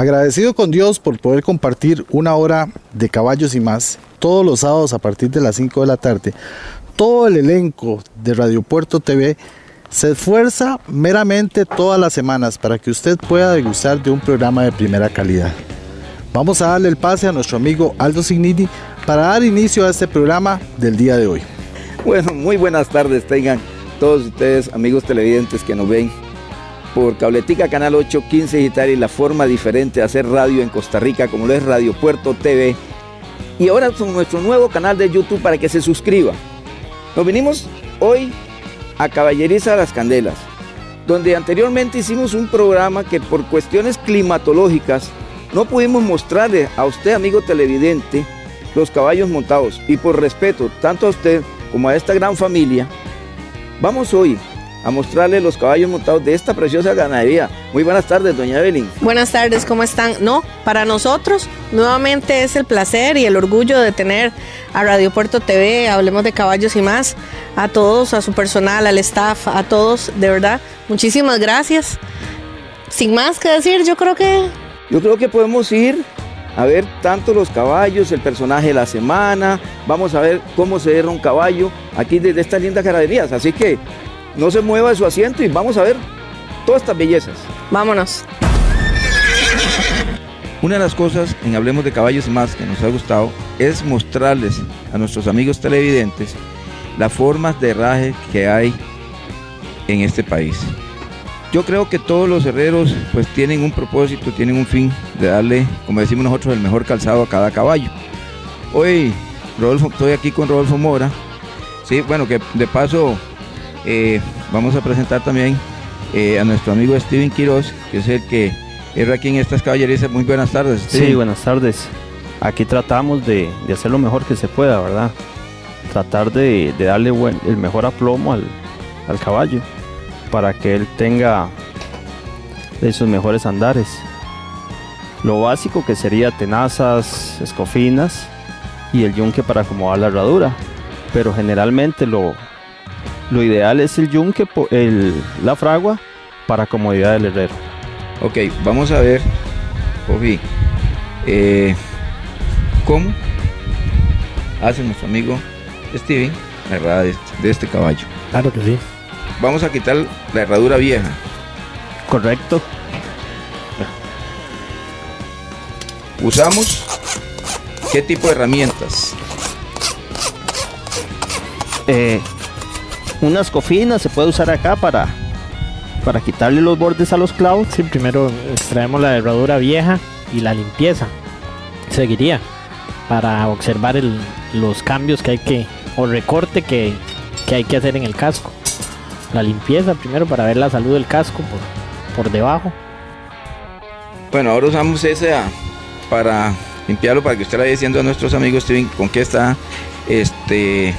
Agradecido con Dios por poder compartir una hora de caballos y más todos los sábados a partir de las 5 de la tarde. Todo el elenco de Radio Puerto TV se esfuerza meramente todas las semanas para que usted pueda degustar de un programa de primera calidad. Vamos a darle el pase a nuestro amigo Aldo Signini para dar inicio a este programa del día de hoy. Bueno, muy buenas tardes tengan todos ustedes, amigos televidentes que nos ven por Cabletica Canal 815 Digital y la forma diferente de hacer radio en Costa Rica, como lo es Radio Puerto TV. Y ahora con nuestro nuevo canal de YouTube para que se suscriba. Nos vinimos hoy a Caballeriza Las Candelas, donde anteriormente hicimos un programa que por cuestiones climatológicas no pudimos mostrarle a usted, amigo televidente, los caballos montados. Y por respeto tanto a usted como a esta gran familia, vamos hoy a mostrarle los caballos montados de esta preciosa ganadería. Muy buenas tardes, doña Evelyn. Buenas tardes, ¿cómo están? No, para nosotros nuevamente es el placer y el orgullo de tener a Radio Puerto TV, Hablemos de Caballos y más, a todos, a su personal, al staff, a todos, de verdad, muchísimas gracias. Sin más que decir, yo creo que... Yo creo que podemos ir a ver tanto los caballos, el personaje de la semana, vamos a ver cómo se erra un caballo aquí desde estas lindas ganaderías. Así que no se mueva de su asiento y vamos a ver todas estas bellezas. Vámonos. Una de las cosas en Hablemos de Caballos y más que nos ha gustado es mostrarles a nuestros amigos televidentes las formas de herraje que hay en este país. Yo creo que todos los herreros pues tienen un propósito, tienen un fin de darle, como decimos nosotros, el mejor calzado a cada caballo. Hoy Rodolfo, estoy aquí con Rodolfo Mora. Sí, bueno, que de paso eh, vamos a presentar también eh, a nuestro amigo Steven Quiroz, que es el que era aquí en estas caballerizas. Muy buenas tardes. Sí, buenas tardes. Aquí tratamos de, hacer lo mejor que se pueda, ¿verdad? Tratar de, darle el mejor aplomo al, al caballo para que él tenga de sus mejores andares. Lo básico que sería tenazas, escofinas y el yunque para acomodar la herradura. Pero generalmente lo, lo ideal es el yunque, el, la fragua para comodidad del herrero. Ok, vamos a ver, Obi, eh, cómo hace nuestro amigo Steven la herrada de este, de este caballo. Claro que sí vamos a quitar la herradura vieja. Correcto. Usamos qué tipo de herramientas. Eh, unas cofinas se puede usar acá para para quitarle los bordes a los clavos. Sí, primero extraemos la herradura vieja y la limpieza. Seguiría para observar los cambios que hay que o recorte que, que hay que hacer en el casco la limpieza primero para ver la salud del casco por, por debajo. Bueno, ahora usamos ese para limpiarlo para que usted le vaya diciendo a nuestros amigos Steven con qué está este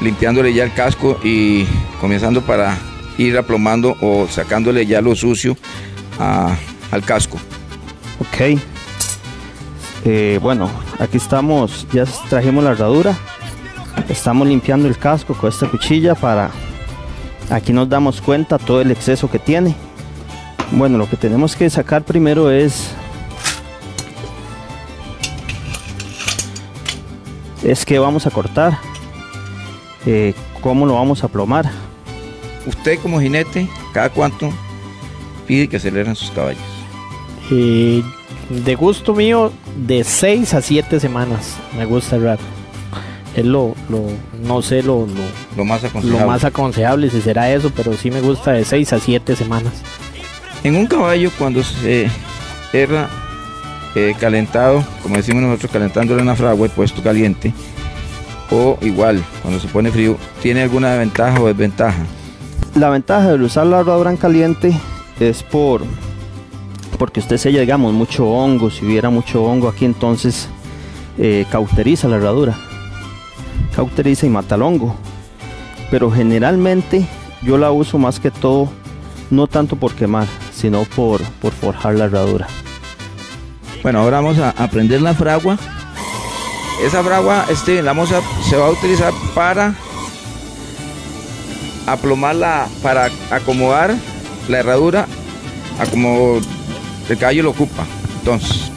limpiándole ya el casco y comenzando para ir aplomando o sacándole ya lo sucio al casco. Ok. Eh, bueno, aquí estamos, ya trajimos la herradura. Estamos limpiando el casco con esta cuchilla para Aquí nos damos cuenta todo el exceso que tiene. Bueno, lo que tenemos que sacar primero es es que vamos a cortar, eh, cómo lo vamos a plomar. Usted como jinete, ¿cada cuánto pide que aceleren sus caballos? Eh, de gusto mío, de 6 a 7 semanas me gusta el rato es lo, no sé lo, lo, más aconsejable. lo más aconsejable si será eso, pero sí me gusta de 6 a 7 semanas. En un caballo cuando se erra eh, calentado, como decimos nosotros, calentándolo en la fragua y puesto caliente, o igual, cuando se pone frío, ¿tiene alguna ventaja o desventaja? La ventaja de usar la herradura en caliente es por porque usted se digamos, mucho hongo, si hubiera mucho hongo aquí, entonces eh, cauteriza la herradura cauteriza y mata el hongo. Pero generalmente yo la uso más que todo, no tanto por quemar, sino por, por forjar la herradura. Bueno, ahora vamos a aprender la fragua. Esa fragua este, la vamos a, se va a utilizar para aplomarla, para acomodar la herradura, como El caballo lo ocupa. Entonces,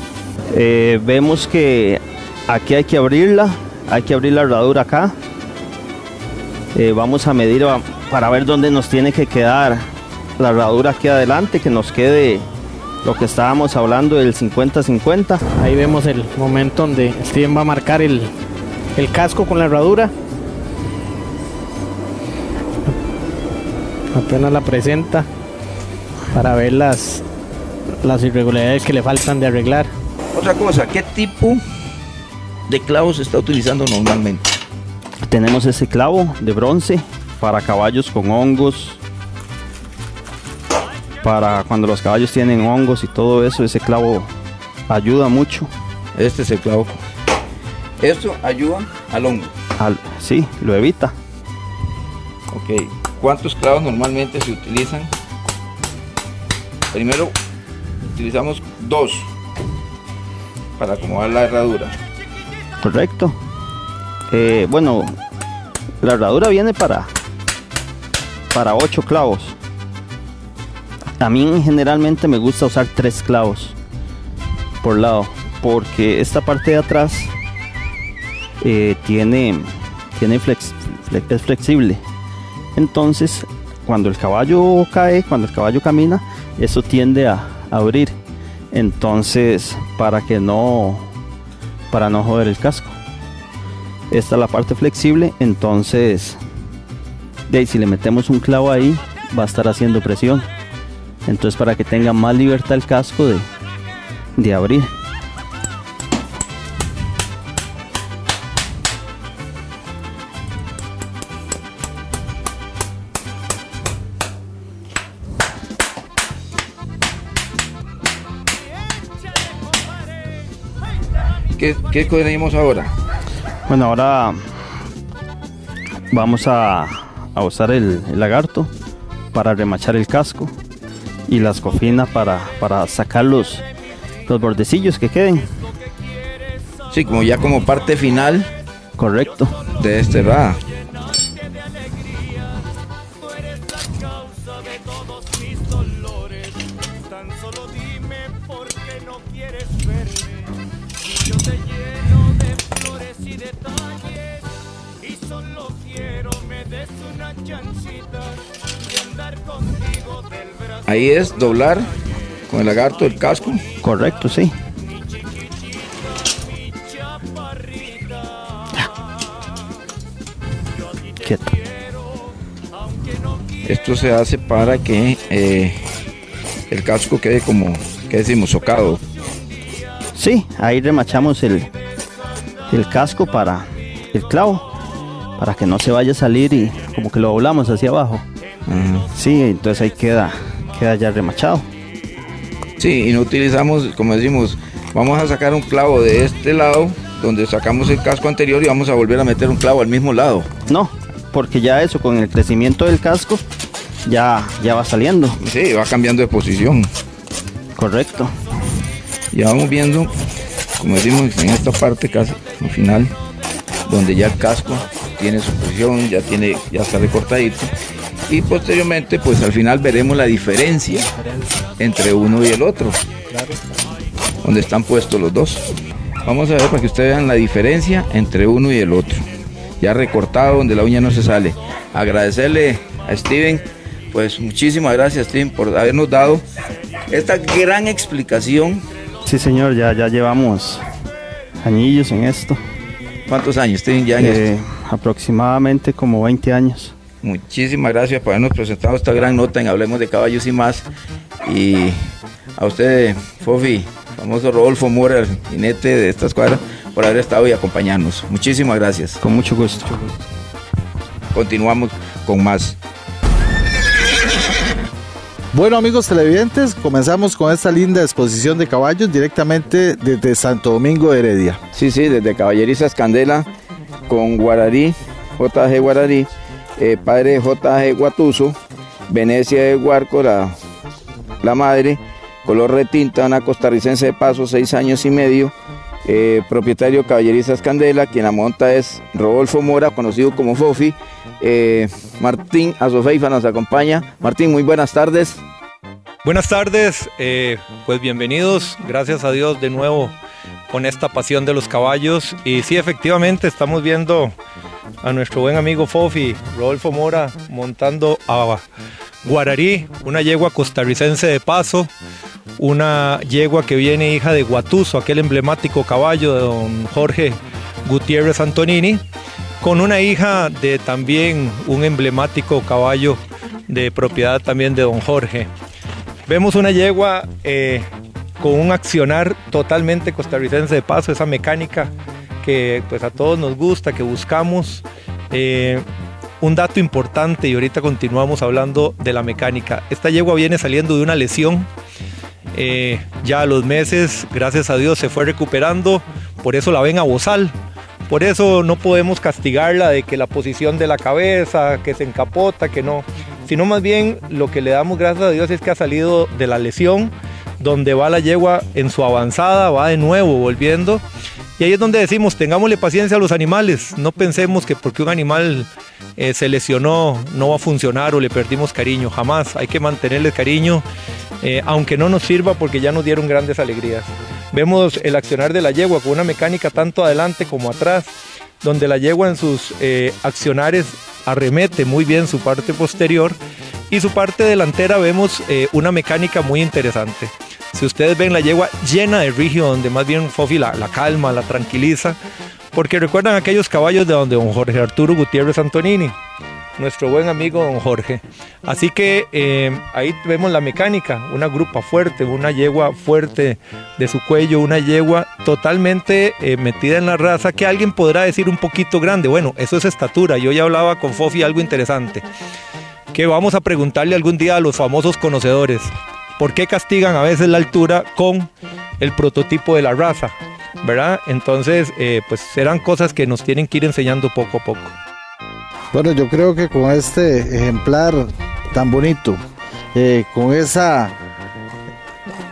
Eh, vemos que aquí hay que abrirla, hay que abrir la herradura acá. Eh, vamos a medir para ver dónde nos tiene que quedar la herradura aquí adelante, que nos quede lo que estábamos hablando del 50-50. Ahí vemos el momento donde Steven va a marcar el, el casco con la herradura. Apenas la presenta para ver las, las irregularidades que le faltan de arreglar. otra cosa, ¿qué tipo de clavos se está utilizando normalmente? Tenemos ese clavo de bronce para caballos con hongos. Para cuando los caballos tienen hongos y todo eso, ese clavo ayuda mucho. Este es el clavo. Esto ayuda al hongo. Al- sí, lo evita. Ok. ¿Cuántos clavos normalmente se utilizan? Primero utilizamos dos para acomodar la herradura. Correcto. Eh, bueno, la herradura viene para para 8 clavos. A mí generalmente me gusta usar tres clavos por lado, porque esta parte de atrás eh, tiene tiene es flexible. Entonces, cuando el caballo cae, cuando el caballo camina, eso tiende a abrir. Entonces, para que no para no joder el casco. Esta es la parte flexible, entonces si le metemos un clavo ahí, va a estar haciendo presión. Entonces para que tenga más libertad el casco de, de abrir. ¿Qué, qué tenemos ahora? Bueno, ahora vamos a, a usar el, el lagarto para remachar el casco y la escofina para, para sacar los, los bordecillos que queden. Sí, como ya como parte final Correcto. de este rada. Ahí es doblar con el lagarto el casco. Correcto, sí. Quieto. Esto se hace para que eh, el casco quede como, ¿qué decimos? Socado. Sí, ahí remachamos el, el casco para el clavo, para que no se vaya a salir y como que lo doblamos hacia abajo. Ajá. Sí, entonces ahí queda, queda ya remachado. Sí, y no utilizamos, como decimos, vamos a sacar un clavo de este lado, donde sacamos el casco anterior y vamos a volver a meter un clavo al mismo lado. No, porque ya eso con el crecimiento del casco ya, ya va saliendo. Sí, va cambiando de posición. Correcto. Ya vamos viendo, como decimos, en esta parte casi al final, donde ya el casco tiene su posición, ya tiene, ya está recortadito. Y posteriormente, pues al final veremos la diferencia entre uno y el otro. Donde están puestos los dos. Vamos a ver para que ustedes vean la diferencia entre uno y el otro. Ya recortado, donde la uña no se sale. Agradecerle a Steven, pues muchísimas gracias Steven por habernos dado esta gran explicación Sí, señor, ya, ya llevamos añillos en esto. ¿Cuántos años tienen ya en Eh, esto? aproximadamente como 20 años. Muchísimas gracias por habernos presentado esta gran nota en Hablemos de Caballos y más. Y a usted, Fofi, famoso Rodolfo Mora, el jinete de esta escuadra, por haber estado y acompañarnos. Muchísimas gracias. Con mucho gusto. Continuamos con más. Bueno amigos televidentes, comenzamos con esta linda exposición de caballos directamente desde Santo Domingo de Heredia. Sí, sí, desde Caballerizas Candela con Guararí, JG Guararí, eh, padre JG Guatuso, Venecia de Huarco, la, la madre, color retinta, una costarricense de paso, seis años y medio, eh, propietario Caballerizas Candela, quien la monta es Rodolfo Mora, conocido como Fofi. Eh, Martín Azofeifa nos acompaña. Martín, muy buenas tardes. Buenas tardes, eh, pues bienvenidos, gracias a Dios de nuevo con esta pasión de los caballos. Y sí, efectivamente, estamos viendo a nuestro buen amigo Fofi, Rodolfo Mora, montando a Guararí, una yegua costarricense de paso, una yegua que viene hija de Guatuso, aquel emblemático caballo de don Jorge Gutiérrez Antonini, con una hija de también un emblemático caballo de propiedad también de don Jorge. Vemos una yegua eh, con un accionar totalmente costarricense de paso, esa mecánica que pues a todos nos gusta, que buscamos. Eh, un dato importante y ahorita continuamos hablando de la mecánica. Esta yegua viene saliendo de una lesión. Eh, ya a los meses, gracias a Dios, se fue recuperando. Por eso la ven a bozal. Por eso no podemos castigarla de que la posición de la cabeza, que se encapota, que no sino más bien lo que le damos gracias a Dios es que ha salido de la lesión, donde va la yegua en su avanzada, va de nuevo volviendo. Y ahí es donde decimos, tengámosle paciencia a los animales, no pensemos que porque un animal eh, se lesionó no va a funcionar o le perdimos cariño, jamás, hay que mantenerle cariño, eh, aunque no nos sirva porque ya nos dieron grandes alegrías. Vemos el accionar de la yegua con una mecánica tanto adelante como atrás, donde la yegua en sus eh, accionares arremete muy bien su parte posterior y su parte delantera vemos una mecánica muy interesante. Si ustedes ven la yegua llena de rigio, donde más bien Fofi la, calma, la tranquiliza, porque recuerdan aquellos caballos de donde don Jorge Arturo Gutiérrez Antonini nuestro buen amigo don Jorge. Así que eh, ahí vemos la mecánica, una grupa fuerte, una yegua fuerte de su cuello, una yegua totalmente eh, metida en la raza que alguien podrá decir un poquito grande. Bueno, eso es estatura. Yo ya hablaba con Fofi algo interesante, que vamos a preguntarle algún día a los famosos conocedores, ¿por qué castigan a veces la altura con el prototipo de la raza? ¿Verdad? Entonces, eh, pues serán cosas que nos tienen que ir enseñando poco a poco. Bueno, yo creo que con este ejemplar tan bonito, eh, con esa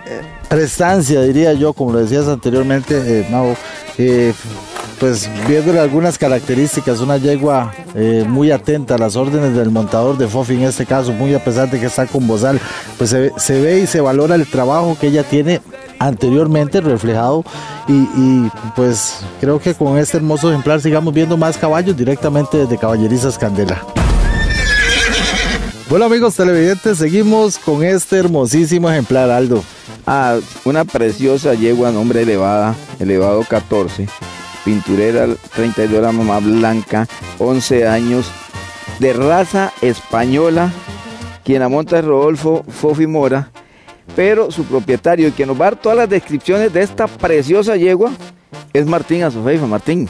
eh, prestancia, diría yo, como lo decías anteriormente, eh, Mau, pues viéndole algunas características, una yegua muy atenta a las órdenes del montador de Fofi en este caso, muy a pesar de que está con bozal, pues se ve y se valora el trabajo que ella tiene anteriormente reflejado y, pues creo que con este hermoso ejemplar sigamos viendo más caballos directamente desde Caballerizas Candela. Bueno amigos televidentes, seguimos con este hermosísimo ejemplar, Aldo. Ah, una preciosa yegua, nombre elevada, elevado 14, pinturera 32 la mamá blanca, 11 años, de raza española, quien la monta es Rodolfo Fofi Mora, pero su propietario y quien nos va a dar todas las descripciones de esta preciosa yegua es Martín Azofeifa. Martín,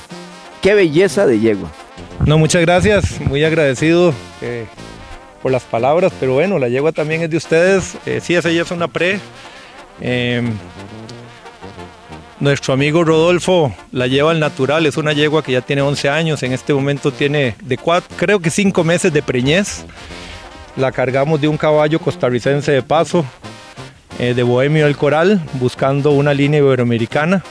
qué belleza de yegua. No, muchas gracias, muy agradecido eh, por las palabras, pero bueno, la yegua también es de ustedes. Eh, sí, esa ya es una pre. Em, nuestro amigo Rodolfo la lleva al natural, es una yegua que ya tiene 11 años, en este momento tiene de creo que 5 meses de preñez. La cargamos de un caballo costarricense de paso, eh, de Bohemio del Coral, buscando una línea iberoamericana.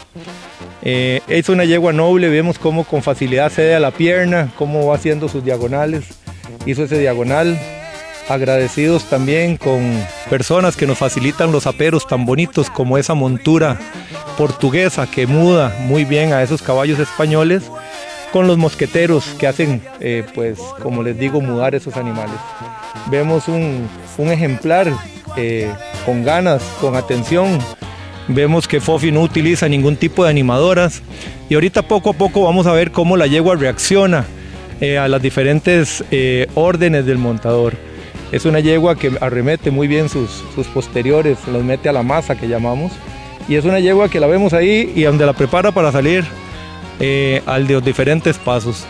Eh, es una yegua noble, vemos cómo con facilidad cede a la pierna, cómo va haciendo sus diagonales. Hizo ese diagonal. Agradecidos también con personas que nos facilitan los aperos tan bonitos como esa montura portuguesa que muda muy bien a esos caballos españoles con los mosqueteros que hacen, eh, pues, como les digo, mudar esos animales. Vemos un, un ejemplar eh, con ganas, con atención. Vemos que Fofi no utiliza ningún tipo de animadoras y ahorita poco a poco vamos a ver cómo la yegua reacciona eh, a las diferentes órdenes del montador. Es una yegua que arremete muy bien sus, sus posteriores, los mete a la masa que llamamos. Y es una yegua que la vemos ahí y donde la prepara para salir al de los diferentes pasos.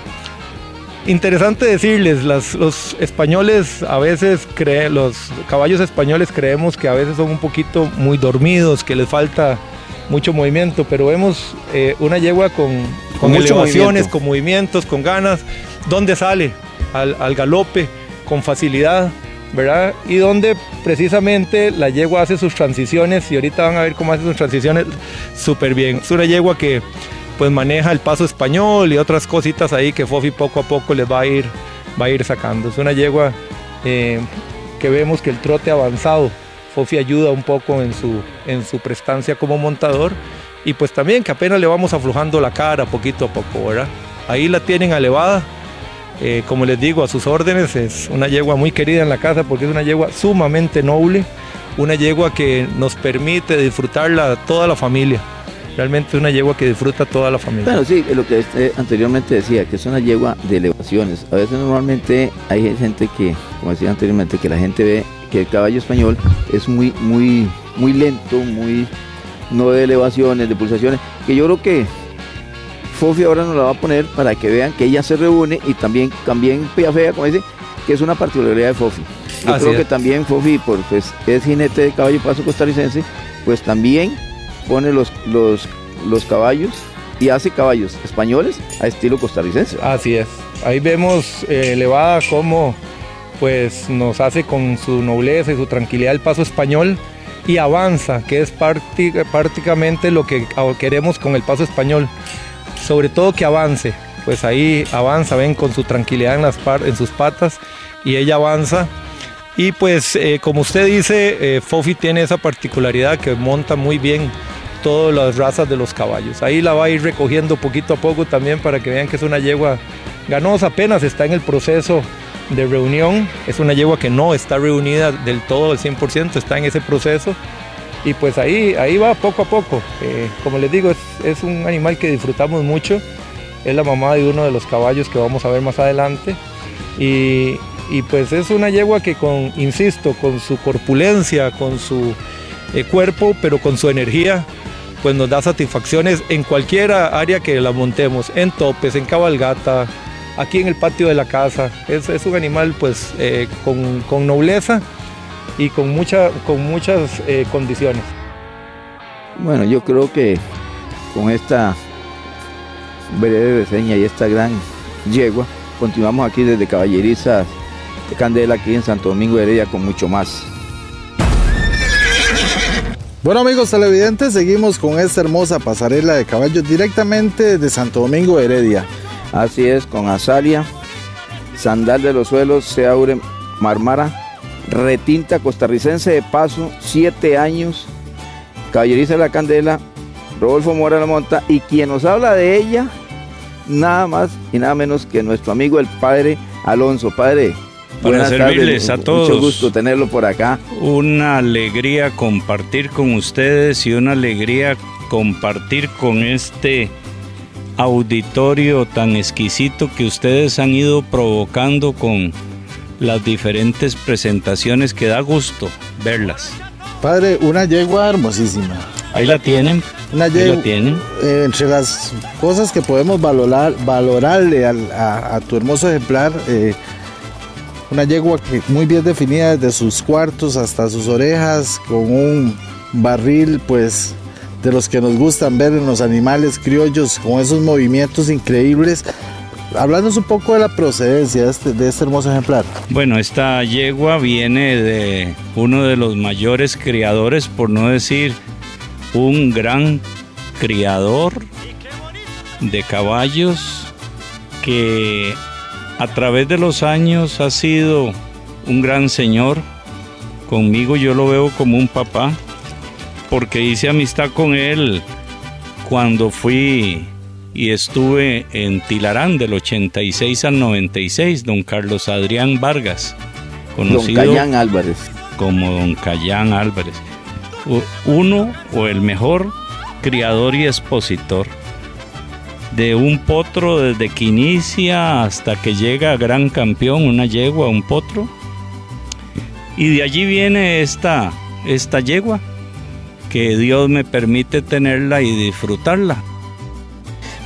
Interesante decirles, los españoles a veces creen, los caballos españoles creemos que a veces son un poquito muy dormidos, que les falta mucho movimiento, pero vemos eh, una yegua con, con, elevaciones, con movimientos, con ganas, donde sale al, al, galope con facilidad, ¿verdad? Y donde precisamente la yegua hace sus transiciones y ahorita van a ver cómo hace sus transiciones súper bien. Es una yegua que pues maneja el paso español y otras cositas ahí que Fofi poco a poco les va a ir, va a ir sacando. Es una yegua eh, que vemos que el trote avanzado Fofi ayuda un poco en su, en su prestancia como montador y pues también que apenas le vamos aflojando la cara poquito a poco, ¿verdad? Ahí la tienen elevada, eh, como les digo, a sus órdenes, es una yegua muy querida en la casa porque es una yegua sumamente noble, una yegua que nos permite disfrutarla toda la familia. Realmente una yegua que disfruta toda la familia. Bueno, sí, lo que este anteriormente decía, que es una yegua de elevaciones. A veces normalmente hay gente que, como decía anteriormente, que la gente ve que el caballo español es muy, muy, muy lento, muy no de elevaciones, de pulsaciones, que yo creo que Fofi ahora nos la va a poner para que vean que ella se reúne y también, también Pia Fea, como dice, que es una particularidad de Fofi. Yo Así creo que también Fofi, por, pues, es jinete de caballo paso costarricense, pues también pone los, los, los caballos y hace caballos españoles a estilo costarricense. Así es. Ahí vemos eh, elevada cómo pues nos hace con su nobleza y su tranquilidad el paso español y avanza, que es prácticamente lo que queremos con el paso español. Sobre todo que avance. Pues ahí avanza, ven con su tranquilidad en, las sus patas y ella avanza. Y pues eh, como usted dice, eh, Fofi tiene esa particularidad que monta muy bien todas las razas de los caballos. Ahí la va a ir recogiendo poquito a poco también para que vean que es una yegua ganosa, apenas está en el proceso de reunión, es una yegua que no está reunida del todo al 100%, está en ese proceso y pues ahí, ahí va poco a poco. Eh, como les digo, es, es un animal que disfrutamos mucho, es la mamá de uno de los caballos que vamos a ver más adelante y, y pues es una yegua que con, insisto, con su corpulencia, con su eh, cuerpo, pero con su energía, pues nos da satisfacciones en cualquier área que la montemos, en topes, en cabalgata, aquí en el patio de la casa. Es, es un animal pues eh, con, con nobleza y con, mucha, con muchas eh, condiciones. Bueno, yo creo que con esta breve reseña y esta gran yegua, continuamos aquí desde Caballerizas de Candela, aquí en Santo Domingo de Heredia, con mucho más. Bueno amigos televidentes, seguimos con esta hermosa pasarela de caballos directamente de Santo Domingo de Heredia. Así es, con Azalia, Sandal de los Suelos, Seaure Marmara, retinta costarricense de paso, siete años, Caballeriza de la Candela, Rodolfo Mora la Monta, y quien nos habla de ella, nada más y nada menos que nuestro amigo el padre Alonso. Padre, Para buenas servirles a Mucho todos. gusto tenerlo por acá. Una alegría compartir con ustedes y una alegría compartir con este auditorio tan exquisito que ustedes han ido provocando con las diferentes presentaciones que da gusto verlas. Padre, una yegua hermosísima. Ahí la tienen, Una ahí yegua, la tienen. eh, entre las cosas que podemos valorar, valorarle al- a, a tu hermoso ejemplar, eh, una yegua que muy bien definida desde sus cuartos hasta sus orejas, con un barril, pues de los que nos gustan ver en los animales criollos, con esos movimientos increíbles. Hablándonos un poco de la procedencia de este, de este hermoso ejemplar. Bueno, esta yegua viene de uno de los mayores criadores, por no decir un gran criador de caballos que a través de los años ha sido un gran señor. Conmigo yo lo veo como un papá, porque hice amistad con él cuando fui y estuve en Tilarán del 86 al 96, don Carlos Adrián Vargas, Don conocido Cayán Álvarez. como don Cayán Álvarez. Uno o el mejor criador y expositor de un potro desde que inicia hasta que llega a gran campeón, una yegua, un potro. Y de allí viene esta, esta yegua, que Dios me permite tenerla y disfrutarla.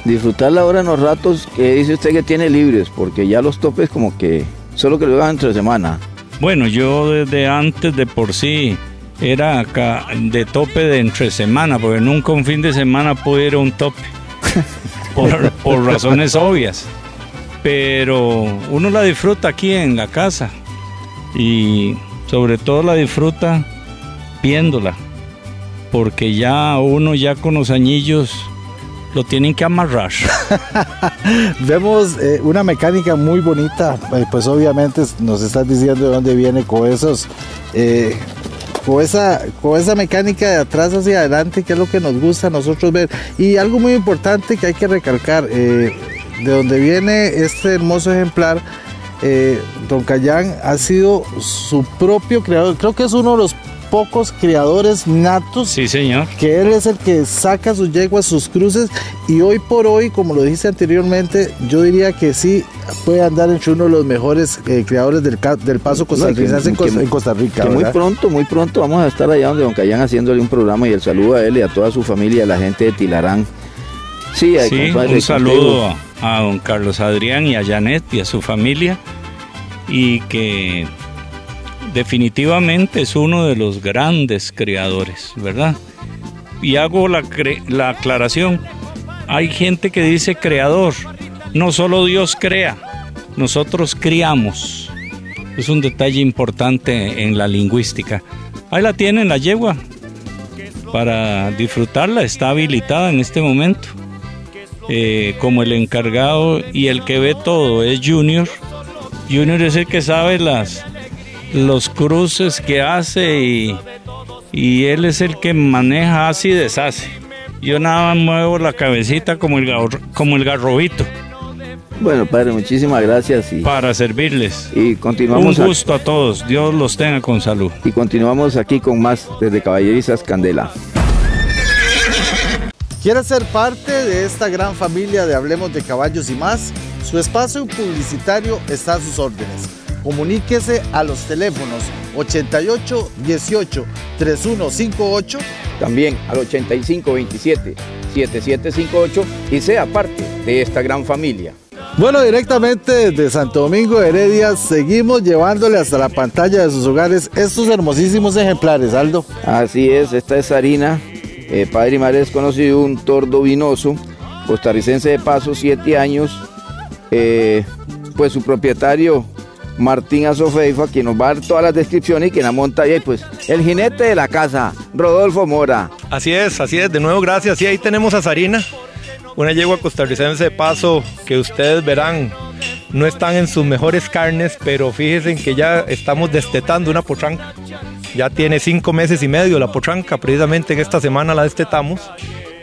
Disfrutarla ahora en los ratos que dice usted que tiene libres, porque ya los topes como que solo que lo hagan entre semana. Bueno, yo desde antes de por sí era acá de tope de entre semana, porque nunca un fin de semana pude ir a un tope, por, por razones obvias. Pero uno la disfruta aquí en la casa y sobre todo la disfruta viéndola, porque ya uno ya con los añillos lo tienen que amarrar. Vemos eh, una mecánica muy bonita, eh, pues obviamente nos estás diciendo de dónde viene con esos eh, con esa, con esa mecánica de atrás hacia adelante, que es lo que nos gusta a nosotros ver. Y algo muy importante que hay que recalcar, de donde viene este hermoso ejemplar, Don Cayán ha sido su propio creador. Creo que es uno de los pocos criadores natos. Sí, señor. Que él es el que saca sus yeguas, sus cruces. Y hoy por hoy, como lo dije anteriormente, yo diría que sí puede andar entre uno de los mejores eh, criadores del, del paso costarricense en, en, Costa Rica. muy pronto, muy pronto vamos a estar allá donde Don Cayán haciéndole un programa y el saludo a él y a toda su familia, a la gente de Tilarán. Sí, sí un saludo a don Carlos Adrián y a Janet y a su familia y que definitivamente es uno de los grandes creadores, ¿verdad? Y hago la, la aclaración, hay gente que dice creador, no solo Dios crea, nosotros criamos. Es un detalle importante en la lingüística. Ahí la tienen la yegua. Para disfrutarla está habilitada en este momento. Eh, como el encargado y el que ve todo es Junior. Junior es el que sabe las, los cruces que hace y, y él es el que maneja, hace y deshace. Yo nada más muevo la cabecita como el, como el garrobito. Bueno, padre, muchísimas gracias. Y, Para servirles. Y continuamos. Un gusto a, todos. Dios los tenga con salud. Y continuamos aquí con más desde Caballerizas Candela. ¿Quiere ser parte de esta gran familia de Hablemos de Caballos y más? Su espacio publicitario está a sus órdenes. Comuníquese a los teléfonos 88 18 3158 también al 85 27 7758 y sea parte de esta gran familia. Bueno, directamente desde Santo Domingo de Heredia seguimos llevándole hasta la pantalla de sus hogares estos hermosísimos ejemplares, Aldo. Así es, esta es harina eh, padre y madre desconocido, un tordo vinoso, costarricense de paso, siete años. Eh, pues su propietario, Martín Azofeifa, quien nos va a dar todas las descripciones y quien la monta ahí, pues el jinete de la casa, Rodolfo Mora. Así es, así es, de nuevo gracias. Y ahí tenemos a Sarina, una yegua costarricense de paso que ustedes verán no están en sus mejores carnes, pero fíjense que ya estamos destetando una potranca. Ya tiene cinco meses y medio la potranca, precisamente en esta semana la destetamos.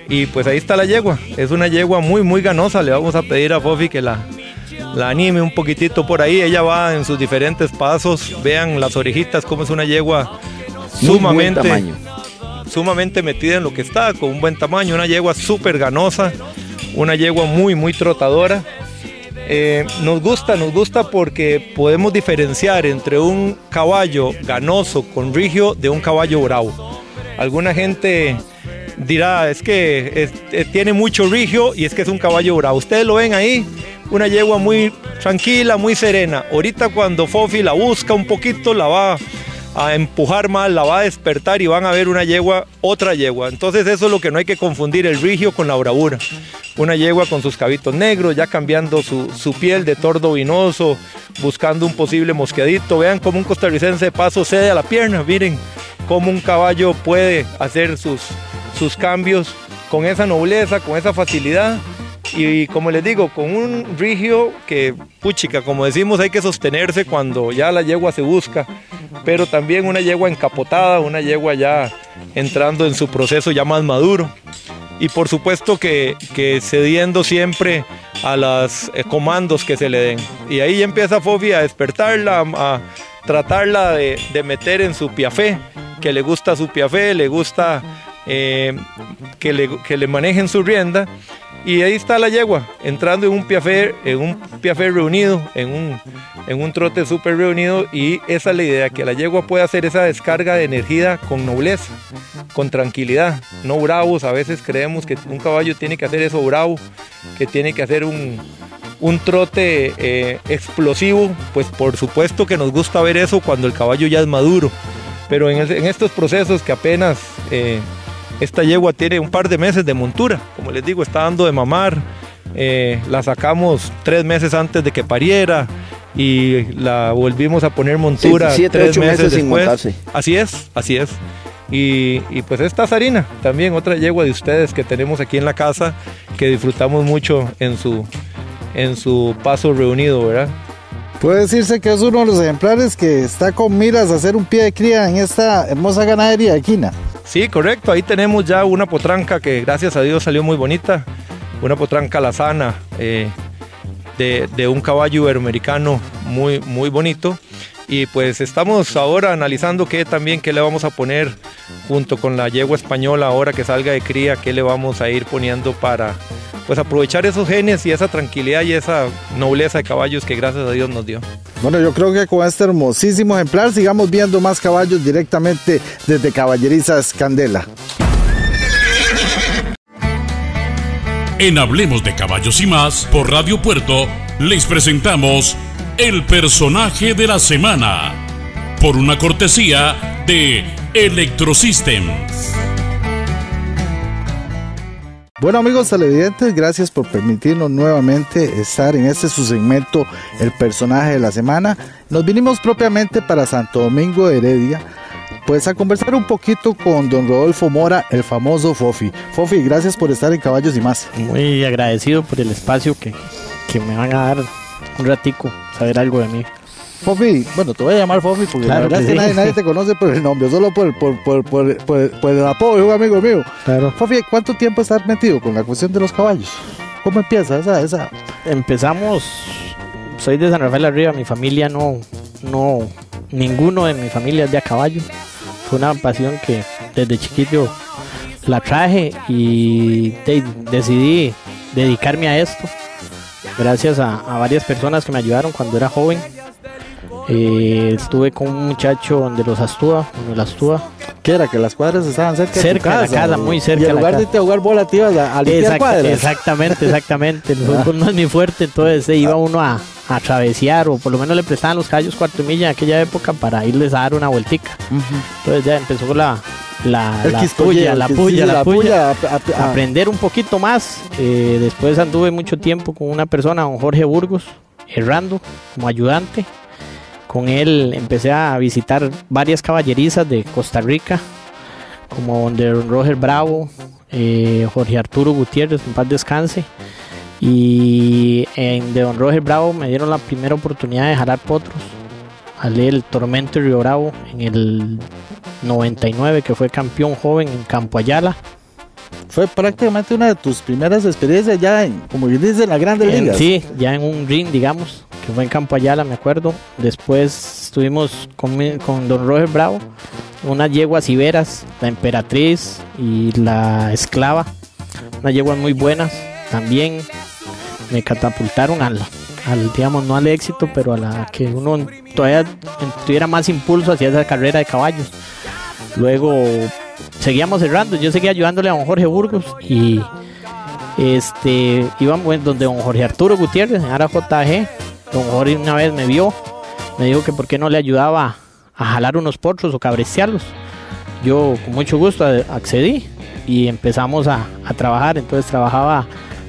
Y pues ahí está la yegua. Es una yegua muy, muy ganosa. Le vamos a pedir a Fofi que la, la anime un poquitito por ahí. Ella va en sus diferentes pasos. Vean las orejitas, como es una yegua sumamente, sumamente metida en lo que está, con un buen tamaño. Una yegua súper ganosa. Una yegua muy, muy trotadora. Eh, nos gusta, nos gusta porque podemos diferenciar entre un caballo ganoso con rigio de un caballo bravo. Alguna gente dirá, es que eh, tiene mucho rigio y es que es un caballo bravo. Ustedes lo ven ahí, una yegua muy tranquila, muy serena. Ahorita cuando Fofi la busca un poquito, la va a empujar más, la va a despertar y van a ver una yegua, otra yegua. Entonces eso es lo que no hay que confundir, el rigio con la bravura. Una yegua con sus cabitos negros, ya cambiando su, piel de tordo vinoso, buscando un posible mosquedito. Vean cómo un costarricense de paso cede a la pierna, miren cómo un caballo puede hacer sus, sus cambios con esa nobleza, con esa facilidad y como les digo, con un rigio que, puchica, como decimos, hay que sostenerse cuando ya la yegua se busca, pero también una yegua encapotada, una yegua ya entrando en su proceso ya más maduro. Y por supuesto que, cediendo siempre a los eh, comandos que se le den. Y ahí empieza Fofi a despertarla, a tratarla de, meter en su piafé, que le gusta su piafé, le gusta eh, que, le, que le manejen su rienda y ahí está la yegua, entrando en un piafé, en un reunido, en un, en un trote súper reunido. Y esa es la idea, que la yegua pueda hacer esa descarga de energía con nobleza, con tranquilidad, no bravos. A veces creemos que un caballo tiene que hacer eso bravo, que tiene que hacer un, trote eh, explosivo. Pues por supuesto que nos gusta ver eso cuando el caballo ya es maduro. Pero en, estos procesos que apenas... Eh, esta yegua tiene un par de meses de montura, como les digo, está dando de mamar. Eh, la sacamos tres meses antes de que pariera y la volvimos a poner montura tres meses, después. así es, así es. Y, pues esta Sarina, también otra yegua de ustedes que tenemos aquí en la casa, que disfrutamos mucho en su, en su paso reunido, ¿verdad? Puede decirse que es uno de los ejemplares que está con miras a hacer un pie de cría en esta hermosa ganadería de Quina. Sí, correcto. Ahí tenemos ya una potranca que gracias a Dios salió muy bonita. Una potranca lazana eh, de, de, un caballo iberoamericano muy, muy bonito. Y pues estamos ahora analizando qué también qué le vamos a poner junto con la yegua española ahora que salga de cría, qué le vamos a ir poniendo para pues aprovechar esos genes y esa tranquilidad y esa nobleza de caballos que gracias a Dios nos dio. Bueno, yo creo que con este hermosísimo ejemplar sigamos viendo más caballos directamente desde Caballerizas Candela. En Hablemos de Caballos y más por Radio Puerto, les presentamos el personaje de la semana por una cortesía de Electrosystems. Bueno amigos televidentes, gracias por permitirnos nuevamente estar en este su segmento El personaje de la semana. Nos vinimos propiamente para Santo Domingo de Heredia, pues a conversar un poquito con don Rodolfo Mora, el famoso Fofi. Fofi, gracias por estar en Caballos y más. Muy agradecido por el espacio que, que me van a dar un ratico, saber algo de mí. Fofi, bueno, te voy a llamar Fofi porque Claro la verdad que es que sí. nadie, nadie te conoce por el nombre, solo por, por, por, por, por- por el apodo de un amigo mío. Claro. Fofi, ¿cuánto tiempo estás metido con la cuestión de los caballos? ¿Cómo empieza esa, esa? Empezamos, soy de San Rafael Arriba, mi familia no, no, ninguno de mi familia es de a caballo. Fue una pasión que desde chiquito la traje y de- decidí dedicarme a esto. Gracias a, a varias personas que me ayudaron cuando era joven. Eh, estuve con un muchacho de los Astúa, de los Astúa, ¿Qué era? Que las cuadras estaban cerca, Cerca de de tu la casa. casa, ¿no? muy cerca Y de en la lugar de casa. a jugar bola, te ibas a, a limpiar Exact- cuadras. exactamente, exactamente. El fútbol no es mi fuerte, entonces eh, iba uno a, a travesear o por lo menos le prestaban los caballos cuarto milla en aquella época para irles a dar una vueltica. Entonces ya empezó la, la, la puya, la puya, la puya. a- a- a- Aprender un poquito más. Eh, después anduve mucho tiempo con una persona, don Jorge Burgos, errando como ayudante. Con él empecé a visitar varias caballerizas de Costa Rica, como donde don Roger Bravo, eh, Jorge Arturo Gutiérrez, en paz descanse. Y en de don Roger Bravo me dieron la primera oportunidad de jalar potros. Jalé el Tormento Río Bravo en el 99, que fue campeón joven en Campo Ayala. Fue prácticamente una de tus primeras experiencias ya, en, como bien dice, en la Grandes En- Ligas. sí, ya en un ring, digamos, que fue en Campo Ayala, me acuerdo. Después estuvimos con Don Roger Bravo, unas yeguas iberas, la Emperatriz y la Esclava. Unas yeguas muy buenas. También me catapultaron al, al, digamos, no al éxito, pero a la que uno todavía tuviera más impulso hacia esa carrera de caballos. Luego seguíamos cerrando, yo seguía ayudándole a don Jorge Burgos y este íbamos donde don Jorge Arturo Gutiérrez, en JG. Don Jorge una vez me vio, me dijo que por qué no le ayudaba a jalar unos potros o cabrestearlos. Yo con mucho gusto accedí y empezamos a, trabajar. Entonces trabajaba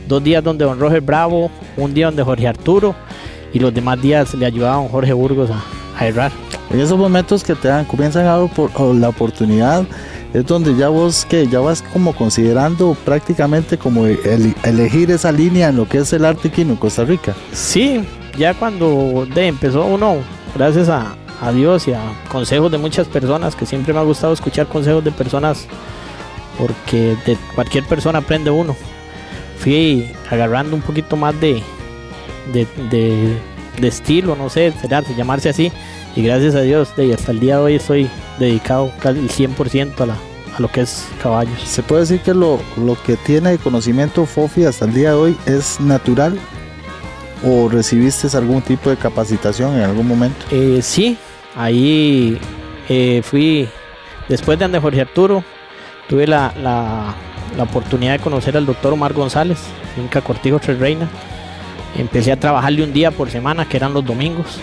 dos días donde don Roger Bravo, un día donde Jorge Arturo y los demás días le ayudaba a don Jorge Burgos a, a errar. En esos momentos que te dan, comienzan a dar la oportunidad, es donde ya vos que ya vas como considerando prácticamente como el- elegir esa línea en lo que es el arte equino en Costa Rica. Sí, ya cuando de, empezó uno, gracias a, a Dios y a consejos de muchas personas, que siempre me ha gustado escuchar consejos de personas, porque de cualquier persona aprende uno. Fui agarrando un poquito más de, de, de- de estilo, no sé, será, llamarse así, y gracias a Dios, de, hasta el día de hoy estoy dedicado casi el 100% a, la, a lo que es caballos. Se puede decir que lo, lo que tiene de conocimiento Fofi hasta el día de hoy es natural o recibiste algún tipo de capacitación en algún momento. Eh, sí, ahí eh, fui, después de Ande Jorge Arturo, tuve la, la- la oportunidad de conocer al doctor Omar González, finca Cortijo Tres Reinas. Empecé a trabajarle un día por semana, que eran los domingos.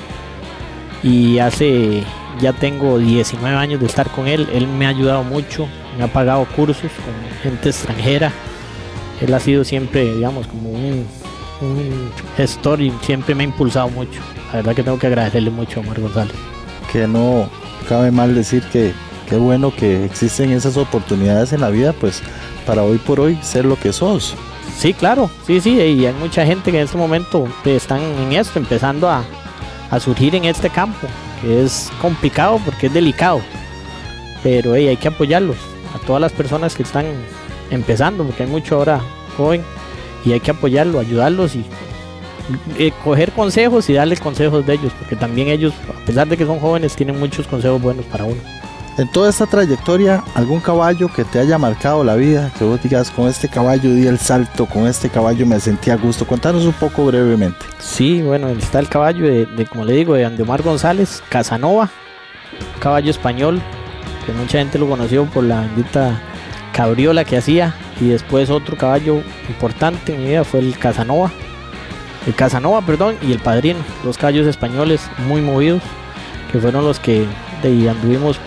Y hace, ya tengo 19 años de estar con él. Él me ha ayudado mucho, me ha pagado cursos con gente extranjera. Él ha sido siempre, digamos, como un, un gestor y siempre me ha impulsado mucho. La verdad que tengo que agradecerle mucho a Omar González. Que no cabe mal decir que qué bueno que existen esas oportunidades en la vida, pues para hoy por hoy ser lo que sos. Sí, claro, sí, sí, y hay mucha gente que en este momento están en esto, empezando a, a surgir en este campo, es complicado porque es delicado. Pero hey, hay que apoyarlos, a todas las personas que están empezando, porque hay mucho ahora joven, y hay que apoyarlos, ayudarlos y eh, coger consejos y darles consejos de ellos, porque también ellos, a pesar de que son jóvenes, tienen muchos consejos buenos para uno. En toda esta trayectoria, algún caballo que te haya marcado la vida, que vos digas, con este caballo di el salto, con este caballo me sentí a gusto. Contanos un poco brevemente. Sí, bueno, está el caballo de, de, como le digo, de Andemar González, Casanova, caballo español, que mucha gente lo conoció por la bendita cabriola que hacía. Y después otro caballo importante en mi vida fue el Casanova. El Casanova, perdón, y el Padrino, dos caballos españoles muy movidos, que fueron los que de anduvimos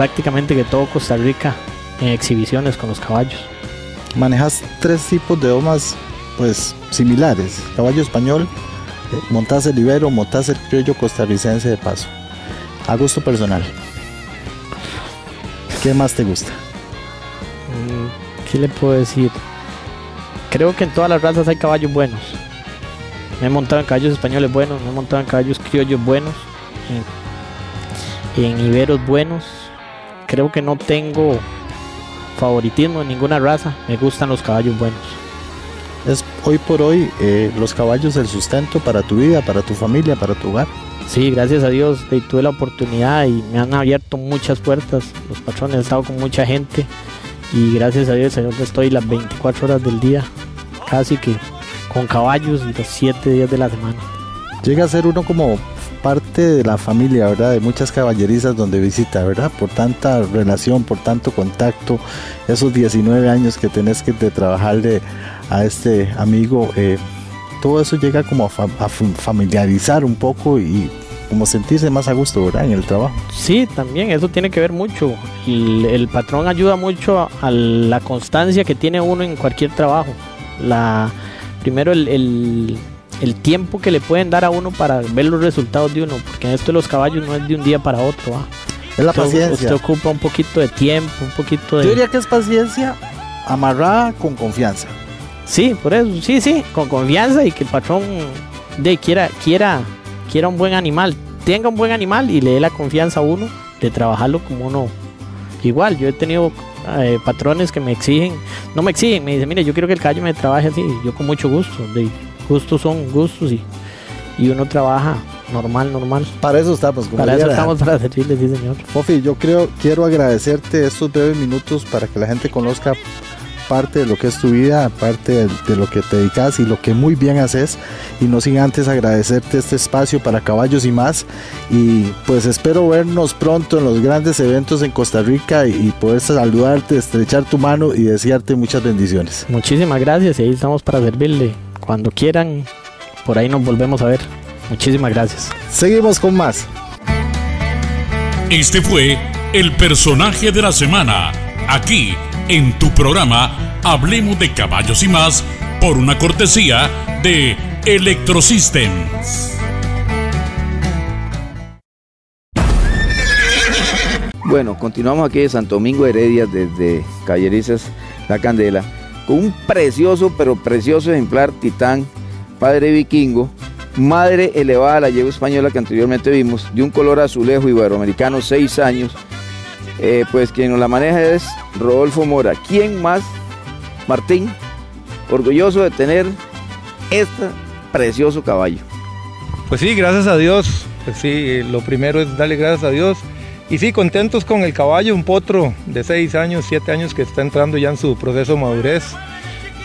prácticamente que todo Costa Rica en exhibiciones con los caballos. Manejas tres tipos de domas pues similares, caballo español, montás el ibero, montás el criollo costarricense de paso. A gusto personal. ¿Qué más te gusta? ¿Qué le puedo decir? Creo que en todas las razas hay caballos buenos. Me he montado en caballos españoles buenos, me he montado en caballos criollos buenos, en, en iberos buenos. Creo que no tengo favoritismo en ninguna raza. Me gustan los caballos buenos. Es hoy por hoy eh, los caballos el sustento para tu vida, para tu familia, para tu hogar. Sí, gracias a Dios tuve la oportunidad y me han abierto muchas puertas. Los patrones han estado con mucha gente y gracias a Dios Señor estoy las 24 horas del día, casi que con caballos y los 7 días de la semana. Llega a ser uno como parte de la familia, ¿verdad? De muchas caballerizas donde visita, ¿verdad? Por tanta relación, por tanto contacto, esos 19 años que tenés que de trabajarle a este amigo, eh, todo eso llega como a, fa a, familiarizar un poco y como sentirse más a gusto, ¿verdad? En el trabajo. Sí, también, eso tiene que ver mucho. El, patrón ayuda mucho a, la constancia que tiene uno en cualquier trabajo. La, primero el el tiempo que le pueden dar a uno para ver los resultados de uno, porque en esto de los caballos no es de un día para otro. ¿ah? Es la paciencia. Usted ocupa un poquito de tiempo, un poquito de... Yo diría que es paciencia amarrada con confianza. Sí, por eso, sí, sí, con confianza y que el patrón de quiera, quiera, quiera un buen animal, tenga un buen animal y le dé la confianza a uno de trabajarlo como uno. Igual, yo he tenido eh, patrones que me exigen, no me exigen, me dicen, mire, yo quiero que el caballo me trabaje así, yo con mucho gusto. De, gustos son gustos y, y uno trabaja normal, normal. Para eso estamos. Como para eso estamos, para servirle, sí señor. Fofi, yo creo, quiero agradecerte estos breves minutos para que la gente conozca parte de lo que es tu vida, parte de, de, lo que te dedicas y lo que muy bien haces. Y no sin antes agradecerte este espacio para caballos y más. Y pues espero vernos pronto en los grandes eventos en Costa Rica y, y poder saludarte, estrechar tu mano y desearte muchas bendiciones. Muchísimas gracias y ahí estamos para servirle. Cuando quieran, por ahí nos volvemos a ver. Muchísimas gracias. Seguimos con más. Este fue el personaje de la semana, aquí en tu programa Hablemos de caballos y más, por una cortesía de Electrosystems. Bueno, continuamos aquí de Santo Domingo Heredia desde Callerizas La Candela un precioso, pero precioso ejemplar titán, padre vikingo, madre elevada a la yegua española que anteriormente vimos, de un color azulejo iberoamericano, 6 años. Eh, pues quien nos la maneja es Rodolfo Mora. ¿Quién más? Martín, orgulloso de tener este precioso caballo. Pues sí, gracias a Dios. Pues sí, lo primero es darle gracias a Dios. Y sí, contentos con el caballo, un potro de 6 años, 7 años que está entrando ya en su proceso de madurez.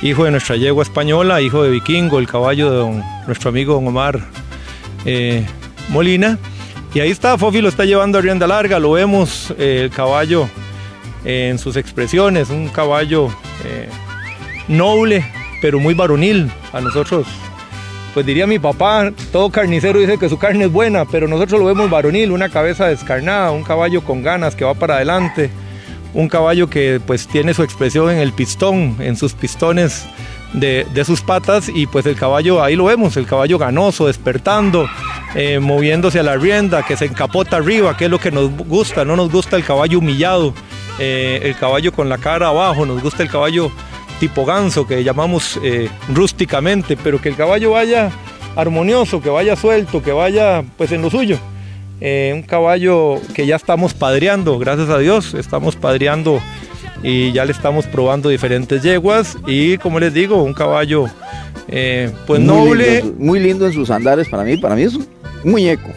Hijo de nuestra yegua española, hijo de vikingo, el caballo de nuestro amigo don Omar eh, Molina. Y ahí está, Fofi lo está llevando a rienda larga, lo vemos, eh, el caballo eh, en sus expresiones, un caballo noble, pero muy varonil. A nosotros, pues diría mi papá, todo carnicero dice que su carne es buena, pero nosotros lo vemos varonil, una cabeza descarnada, un caballo con ganas que va para adelante, un caballo que pues tiene su expresión en el pistón, en sus pistones de, sus patas y pues el caballo, ahí lo vemos, el caballo ganoso, despertando, eh, moviéndose a la rienda, que se encapota arriba, que es lo que nos gusta, no nos gusta el caballo humillado, eh, el caballo con la cara abajo, nos gusta el caballo tipo ganso, que llamamos eh, rústicamente, pero que el caballo vaya armonioso, que vaya suelto, que vaya pues en lo suyo. Eh, un caballo que ya estamos padreando, gracias a Dios, estamos padreando y ya le estamos probando diferentes yeguas y como les digo, un caballo eh, pues muy noble. Lindo, muy lindo en sus andares para mí, para mí es un muñeco.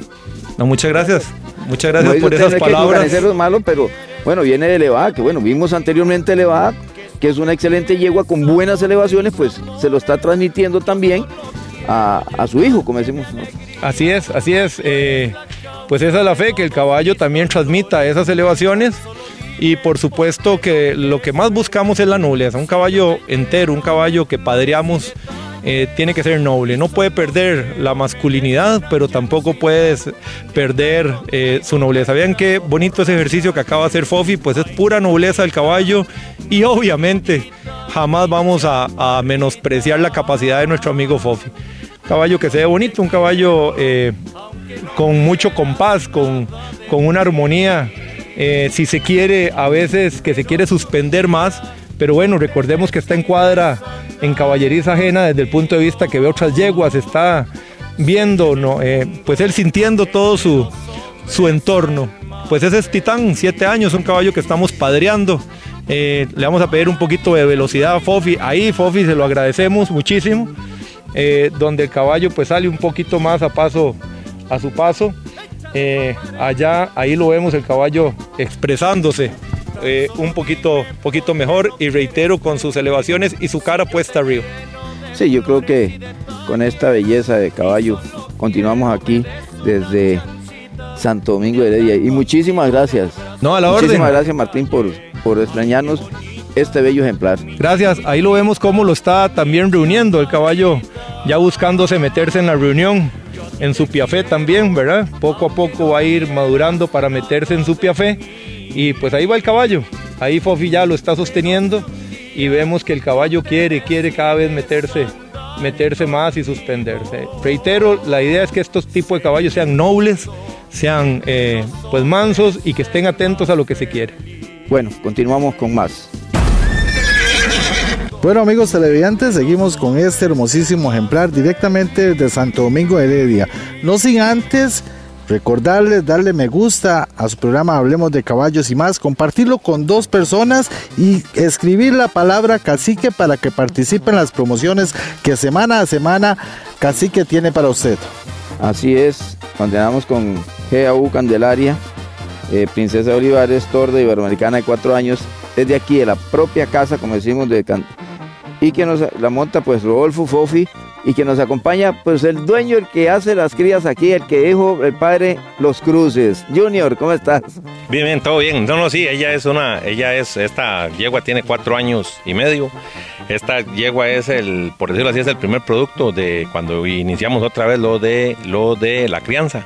No, muchas gracias, muchas gracias No por esas que palabras. es malo, pero bueno, viene de elevada, que bueno, vimos anteriormente elevada, que es una excelente yegua con buenas elevaciones, pues se lo está transmitiendo también a, a su hijo, como decimos. Así es, así es. eh, pues esa es la fe, que el caballo también transmita esas elevaciones. Y por supuesto que lo que más buscamos es la nobleza. Un caballo entero, un caballo que padreamos, eh, tiene que ser noble. No puede perder la masculinidad, pero tampoco puedes perder eh, su nobleza. Vean qué bonito ese ejercicio que acaba de hacer Fofi, pues es pura nobleza del caballo. Y obviamente jamás vamos a, menospreciar la capacidad de nuestro amigo Fofi. Caballo que se ve bonito, un caballo eh, con mucho compás, con, con una armonía. si se quiere, a veces que se quiere suspender más, pero bueno, recordemos que está en cuadra en caballeriza ajena desde el punto de vista que ve otras yeguas, está viendo, ¿no? Eh, pues él sintiendo todo su, su entorno. Pues ese es Titán, siete años, un caballo que estamos padreando. Eh, le vamos a pedir un poquito de velocidad a Fofi. Ahí Fofi se lo agradecemos muchísimo. Eh, donde el caballo pues sale un poquito más a paso, a su paso. Allá, ahí lo vemos el caballo expresándose eh, un poquito, poquito mejor y reitero con sus elevaciones y su cara puesta arriba. Sí, yo creo que con esta belleza de caballo continuamos aquí desde Santo Domingo de Heredia. Y muchísimas gracias. No, a la muchísimas orden. gracias Martín por, por extrañarnos este bello ejemplar. Gracias, ahí lo vemos cómo lo está también reuniendo el caballo, ya buscándose meterse en la reunión, en su piafé también, ¿verdad? Poco a poco va a ir madurando para meterse en su piafé y pues ahí va el caballo, ahí Fofi ya lo está sosteniendo y vemos que el caballo quiere, quiere cada vez meterse, meterse más y suspenderse. Reitero, la idea es que estos tipos de caballos sean nobles, sean eh, pues mansos y que estén atentos a lo que se quiere. Bueno, continuamos con más. Bueno amigos televidentes, seguimos con este hermosísimo ejemplar directamente de Santo Domingo de Heredia. No sin antes recordarles, darle me gusta a su programa Hablemos de Caballos y más, compartirlo con dos personas y escribir la palabra cacique para que participe en las promociones que semana a semana cacique tiene para usted. Así es, continuamos con GAU Candelaria, eh, Princesa Olivares, Torda Iberoamericana de cuatro años, desde aquí, de la propia casa, como decimos, de y que nos la monta pues Rodolfo Fofi y que nos acompaña pues el dueño, el que hace las crías aquí, el que dijo el padre Los Cruces. Junior, ¿cómo estás? Bien, bien, todo bien. No, no, sí, ella es una, ella es, esta yegua tiene cuatro años y medio. Esta yegua es el, por decirlo así, es el primer producto de cuando iniciamos otra vez lo de, lo de la crianza.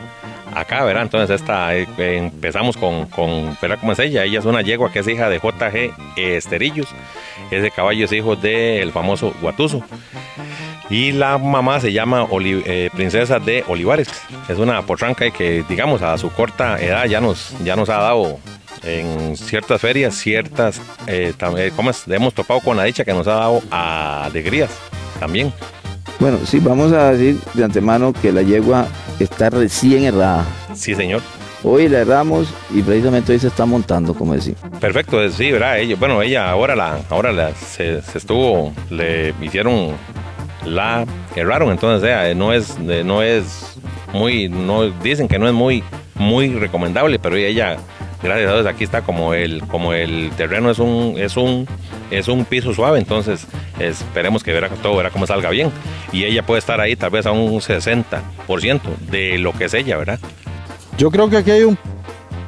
Acá, ¿verdad? Entonces esta, eh, empezamos con, con, ¿verdad cómo es ella? Ella es una yegua que es hija de JG Esterillos. Ese caballo es hijo del famoso Guatuso. Y la mamá se llama Oli- eh, Princesa de Olivares. Es una potranca que, digamos, a su corta edad ya nos, ya nos ha dado en ciertas ferias, ciertas, eh, eh, ¿cómo es? Hemos topado con la dicha que nos ha dado alegrías también. Bueno, sí, vamos a decir de antemano que la yegua está recién errada. Sí, señor. Hoy la erramos y precisamente hoy se está montando, como decimos. Perfecto, sí, ¿verdad? Ella, bueno, ella ahora la, ahora la, se, se estuvo, le hicieron la erraron, entonces eh, no es, eh, no es muy, no dicen que no es muy, muy recomendable, pero ella, gracias a Dios, aquí está como el, como el terreno es un, es un, es un piso suave, entonces esperemos que verá todo verá cómo salga bien. Y ella puede estar ahí tal vez a un 60% de lo que es ella, ¿verdad? Yo creo que aquí hay un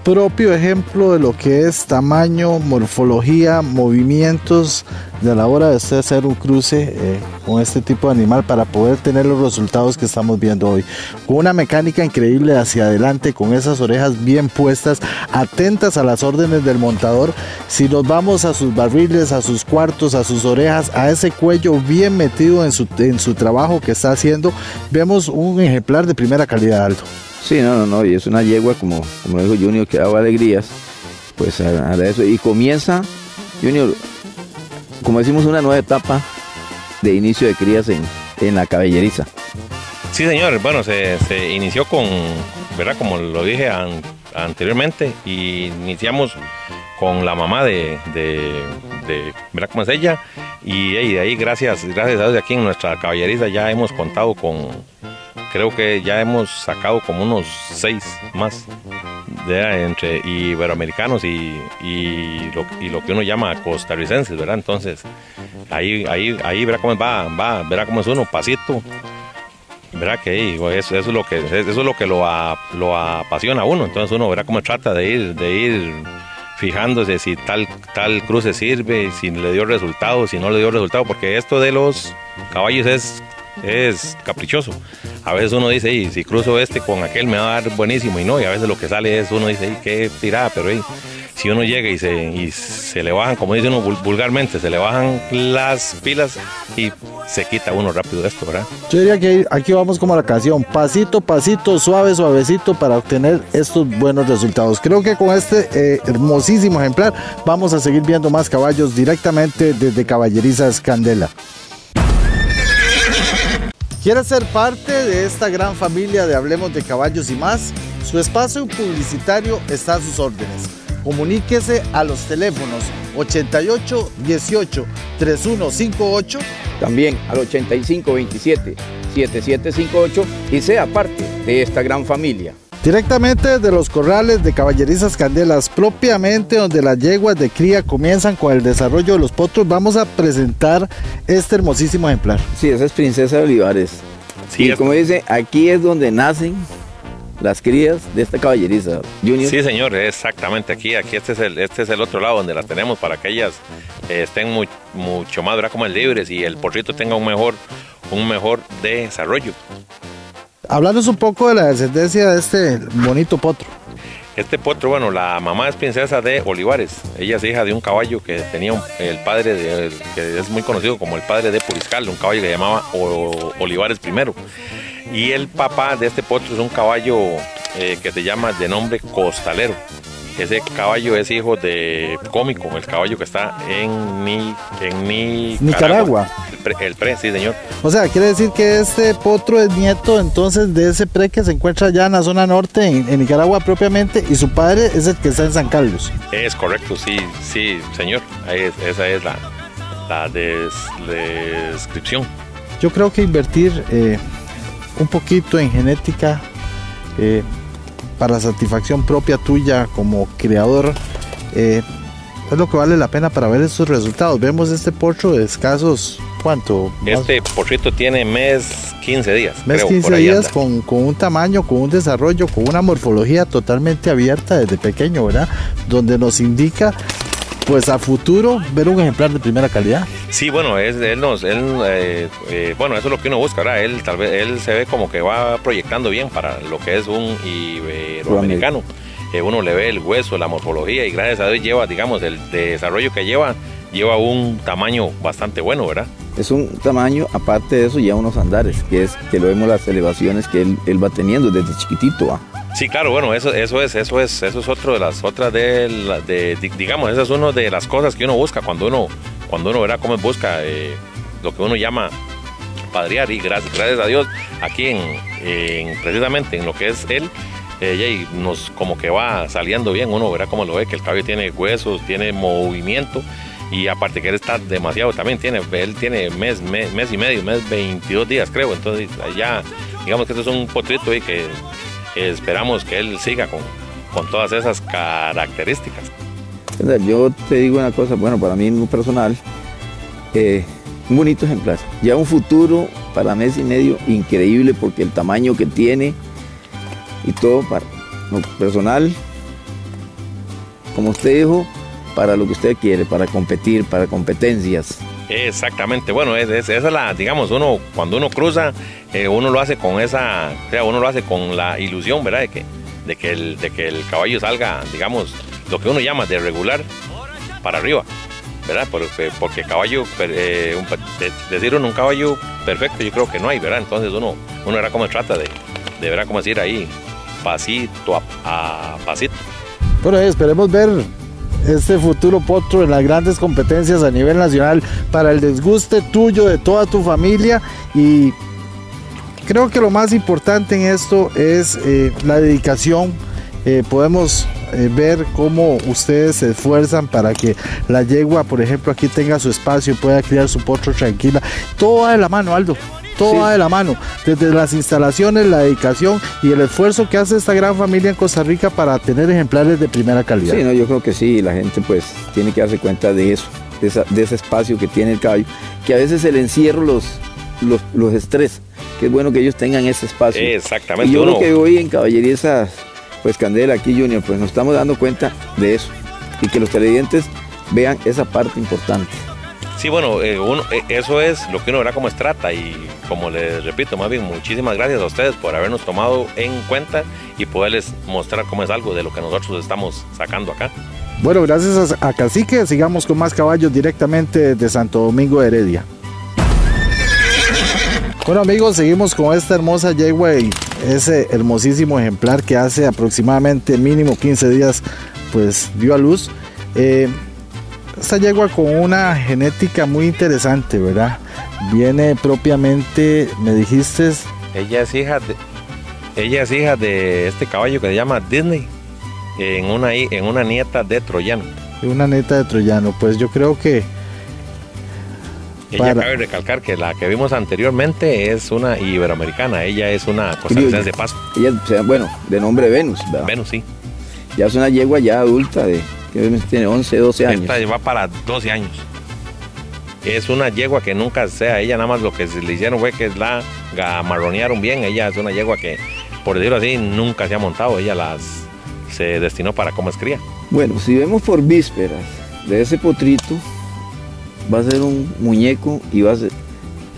propio ejemplo de lo que es tamaño, morfología, movimientos de la hora de hacer un cruce eh, con este tipo de animal para poder tener los resultados que estamos viendo hoy. Con una mecánica increíble hacia adelante, con esas orejas bien puestas, atentas a las órdenes del montador. Si nos vamos a sus barriles, a sus cuartos, a sus orejas, a ese cuello bien metido en su, en su trabajo que está haciendo, vemos un ejemplar de primera calidad alto. Sí, no, no, no, y es una yegua, como, como dijo Junior, que daba alegrías, pues a, a eso. Y comienza, Junior, como decimos, una nueva etapa de inicio de crías en, en la cabelleriza. Sí, señor. Bueno, se, se inició con, ¿verdad? Como lo dije an- anteriormente, y iniciamos con la mamá de, de, ¿verdad? ¿Cómo es ella? Y, y de ahí, gracias, gracias a Dios, aquí en nuestra caballeriza ya hemos contado con, creo que ya hemos sacado como unos seis más de, entre iberoamericanos y, y, lo, y lo que uno llama costarricenses, ¿verdad? Entonces, ahí, ahí, ahí verá cómo va, va, verá cómo es uno, pasito, verá que eso, eso es lo que eso es lo que lo, lo apasiona a uno entonces uno verá cómo trata de ir de ir fijándose si tal tal cruce sirve si le dio resultado si no le dio resultado porque esto de los caballos es es caprichoso a veces uno dice "Ey, si cruzo este con aquel me va a dar buenísimo y no y a veces lo que sale es uno dice "Ey, qué tirada pero si uno llega y se, y le bajan, como dice uno vul- vulgarmente, se le bajan las pilas y se quita uno rápido de esto, ¿verdad? Yo diría que aquí vamos como la canción, pasito, pasito, suave, suavecito para obtener estos buenos resultados. Creo que con este eh, hermosísimo ejemplar vamos a seguir viendo más caballos directamente desde Caballerizas Candela. ¿Quiere ser parte de esta gran familia de Hablemos de Caballos y más? Su espacio publicitario está a sus órdenes. Comuníquese a los teléfonos 88 18 3158 También al 8527 7758 y sea parte de esta gran familia. Directamente de los corrales de Caballerizas Candelas, propiamente donde las yeguas de cría comienzan con el desarrollo de los potros, vamos a presentar este hermosísimo ejemplar. Sí, esa es Princesa de Olivares. Sí, y como dice, aquí es donde nacen las crías de esta caballeriza. Junior. Sí, señor, exactamente. Aquí, aquí este es el, este es el otro lado donde las tenemos para que ellas eh, estén mu- mucho más, ¿verdad? Como el libres y el porrito tenga un mejor, un mejor desarrollo. Hablarnos un poco de la descendencia de este bonito potro. Este potro, bueno, la mamá es princesa de Olivares. Ella es hija de un caballo que tenía el padre, que es muy conocido como el padre de Puriscal, un caballo que llamaba Olivares I. Y el papá de este potro es un caballo eh, que se llama de nombre Costalero. Ese caballo es hijo de Cómico, el caballo que está en, Ni, en Nicaragua. Nicaragua. El pre, el pre, sí, señor. O sea, quiere decir que este potro es nieto entonces de ese pre que se encuentra allá en la zona norte, en, en Nicaragua propiamente, y su padre es el que está en San Carlos. Es correcto, sí, sí, señor. Ahí es- esa es la, la des- descripción. Yo creo que invertir eh, un poquito en genética eh, para satisfacción propia tuya como creador eh, es lo que vale la pena para ver esos resultados. Vemos este potro de escasos, ¿cuánto? Este porrito tiene mes 15 días. mes creo, 15 por ahí días con, con un tamaño, con un desarrollo, con una morfología totalmente abierta desde pequeño, ¿verdad? Donde nos indica, pues a futuro, ver un ejemplar de primera calidad. Sí, bueno, es, él nos, él, eh, eh, bueno, eso es lo que uno busca, ¿verdad? Él tal vez, él se ve como que va proyectando bien para lo que es un iberoamericano. Eh, uno le ve el hueso, la morfología y gracias a Dios lleva, digamos, el desarrollo que lleva, lleva un tamaño bastante bueno, ¿verdad? Es un tamaño, aparte de eso, ya unos andares, que es que lo vemos las elevaciones que él, él va teniendo desde chiquitito. ¿va? Sí, claro, bueno, eso, eso es, eso es, eso es otro de las otras de, la- de- di- digamos, esa es una de las cosas que uno busca cuando uno, cuando uno verá cómo busca eh, lo que uno llama padrear y gracias, gracias a Dios aquí en, en- precisamente en lo que es él, eh, ya y nos como que va saliendo bien, uno verá cómo lo ve, que el cabello tiene huesos, tiene movimiento y aparte que él está demasiado también tiene, él tiene mes, mes, mes y medio, mes 22 días creo, entonces ya digamos que esto es un potrito ahí que esperamos que él siga con, con todas esas características. Yo te digo una cosa, bueno, para mí en lo personal, eh, un bonito ejemplar. Ya un futuro para mes y medio increíble porque el tamaño que tiene y todo para lo personal, como usted dijo, para lo que usted quiere, para competir, para competencias. Exactamente, bueno, es, es- esa es la, digamos, uno cuando uno cruza, eh, uno lo hace con esa, o sea, uno lo hace con la ilusión, ¿verdad? De que, de que, el, de que el caballo salga, digamos, lo que uno llama de regular para arriba, ¿verdad? Porque, porque caballo, eh, un, de- decir uno un caballo perfecto, yo creo que no hay, ¿verdad? Entonces uno, uno verá cómo trata de, de verá cómo decir ahí, pasito a, a pasito. Bueno, eh, esperemos ver este futuro potro en las grandes competencias a nivel nacional para el desguste tuyo, de toda tu familia y creo que lo más importante en esto es eh, la dedicación. Eh, podemos eh, ver cómo ustedes se esfuerzan para que la yegua, por ejemplo, aquí tenga su espacio y pueda criar su potro tranquila. Todo va de la mano, Aldo. Todo Sí. va de la mano. Desde las instalaciones, la dedicación y el esfuerzo que hace esta gran familia en Costa Rica para tener ejemplares de primera calidad. Sí, no, yo creo que sí, la gente pues tiene que darse cuenta de eso, de, esa- de ese espacio que tiene el caballo, que a veces el encierro los, los, los estresa, que es bueno que ellos tengan ese espacio. Exactamente. Y yo uno- creo que hoy en Caballerizas, pues Candela aquí Junior, pues nos estamos dando cuenta de eso y que los televidentes vean esa parte importante. Sí, bueno, eh, uno, eh, eso es lo que uno verá como estrata y como les repito, más bien muchísimas gracias a ustedes por habernos tomado en cuenta y poderles mostrar cómo es algo de lo que nosotros estamos sacando acá. Bueno, gracias a, Cacique, sigamos con más caballos directamente de Santo Domingo de Heredia. Bueno amigos, seguimos con esta hermosa yegua y ese hermosísimo ejemplar que hace aproximadamente mínimo 15 días pues dio a luz. Eh, esta yegua con una genética muy interesante, ¿verdad? Viene propiamente, me dijiste, Ella es hija de, ella es hija de este caballo que se llama Disney, en una, en una nieta de Troyano. una neta de Troyano. Pues yo creo que Ella Para- cabe recalcar que la que vimos anteriormente es una iberoamericana, ella es una costarricense de paso. Ella, bueno, de nombre Venus, ¿verdad? Venus, sí. Ya es una yegua ya adulta, de, que tiene 11, 12 años. Esta va para 12 años. Es una yegua que nunca sea ella, nada más lo que le hicieron fue que la gamarronearon bien. Ella es una yegua que, por decirlo así, nunca se ha montado. Ella las se destinó para como es cría. Bueno, si vemos por vísperas de ese potrito, va a ser un muñeco y va a ser,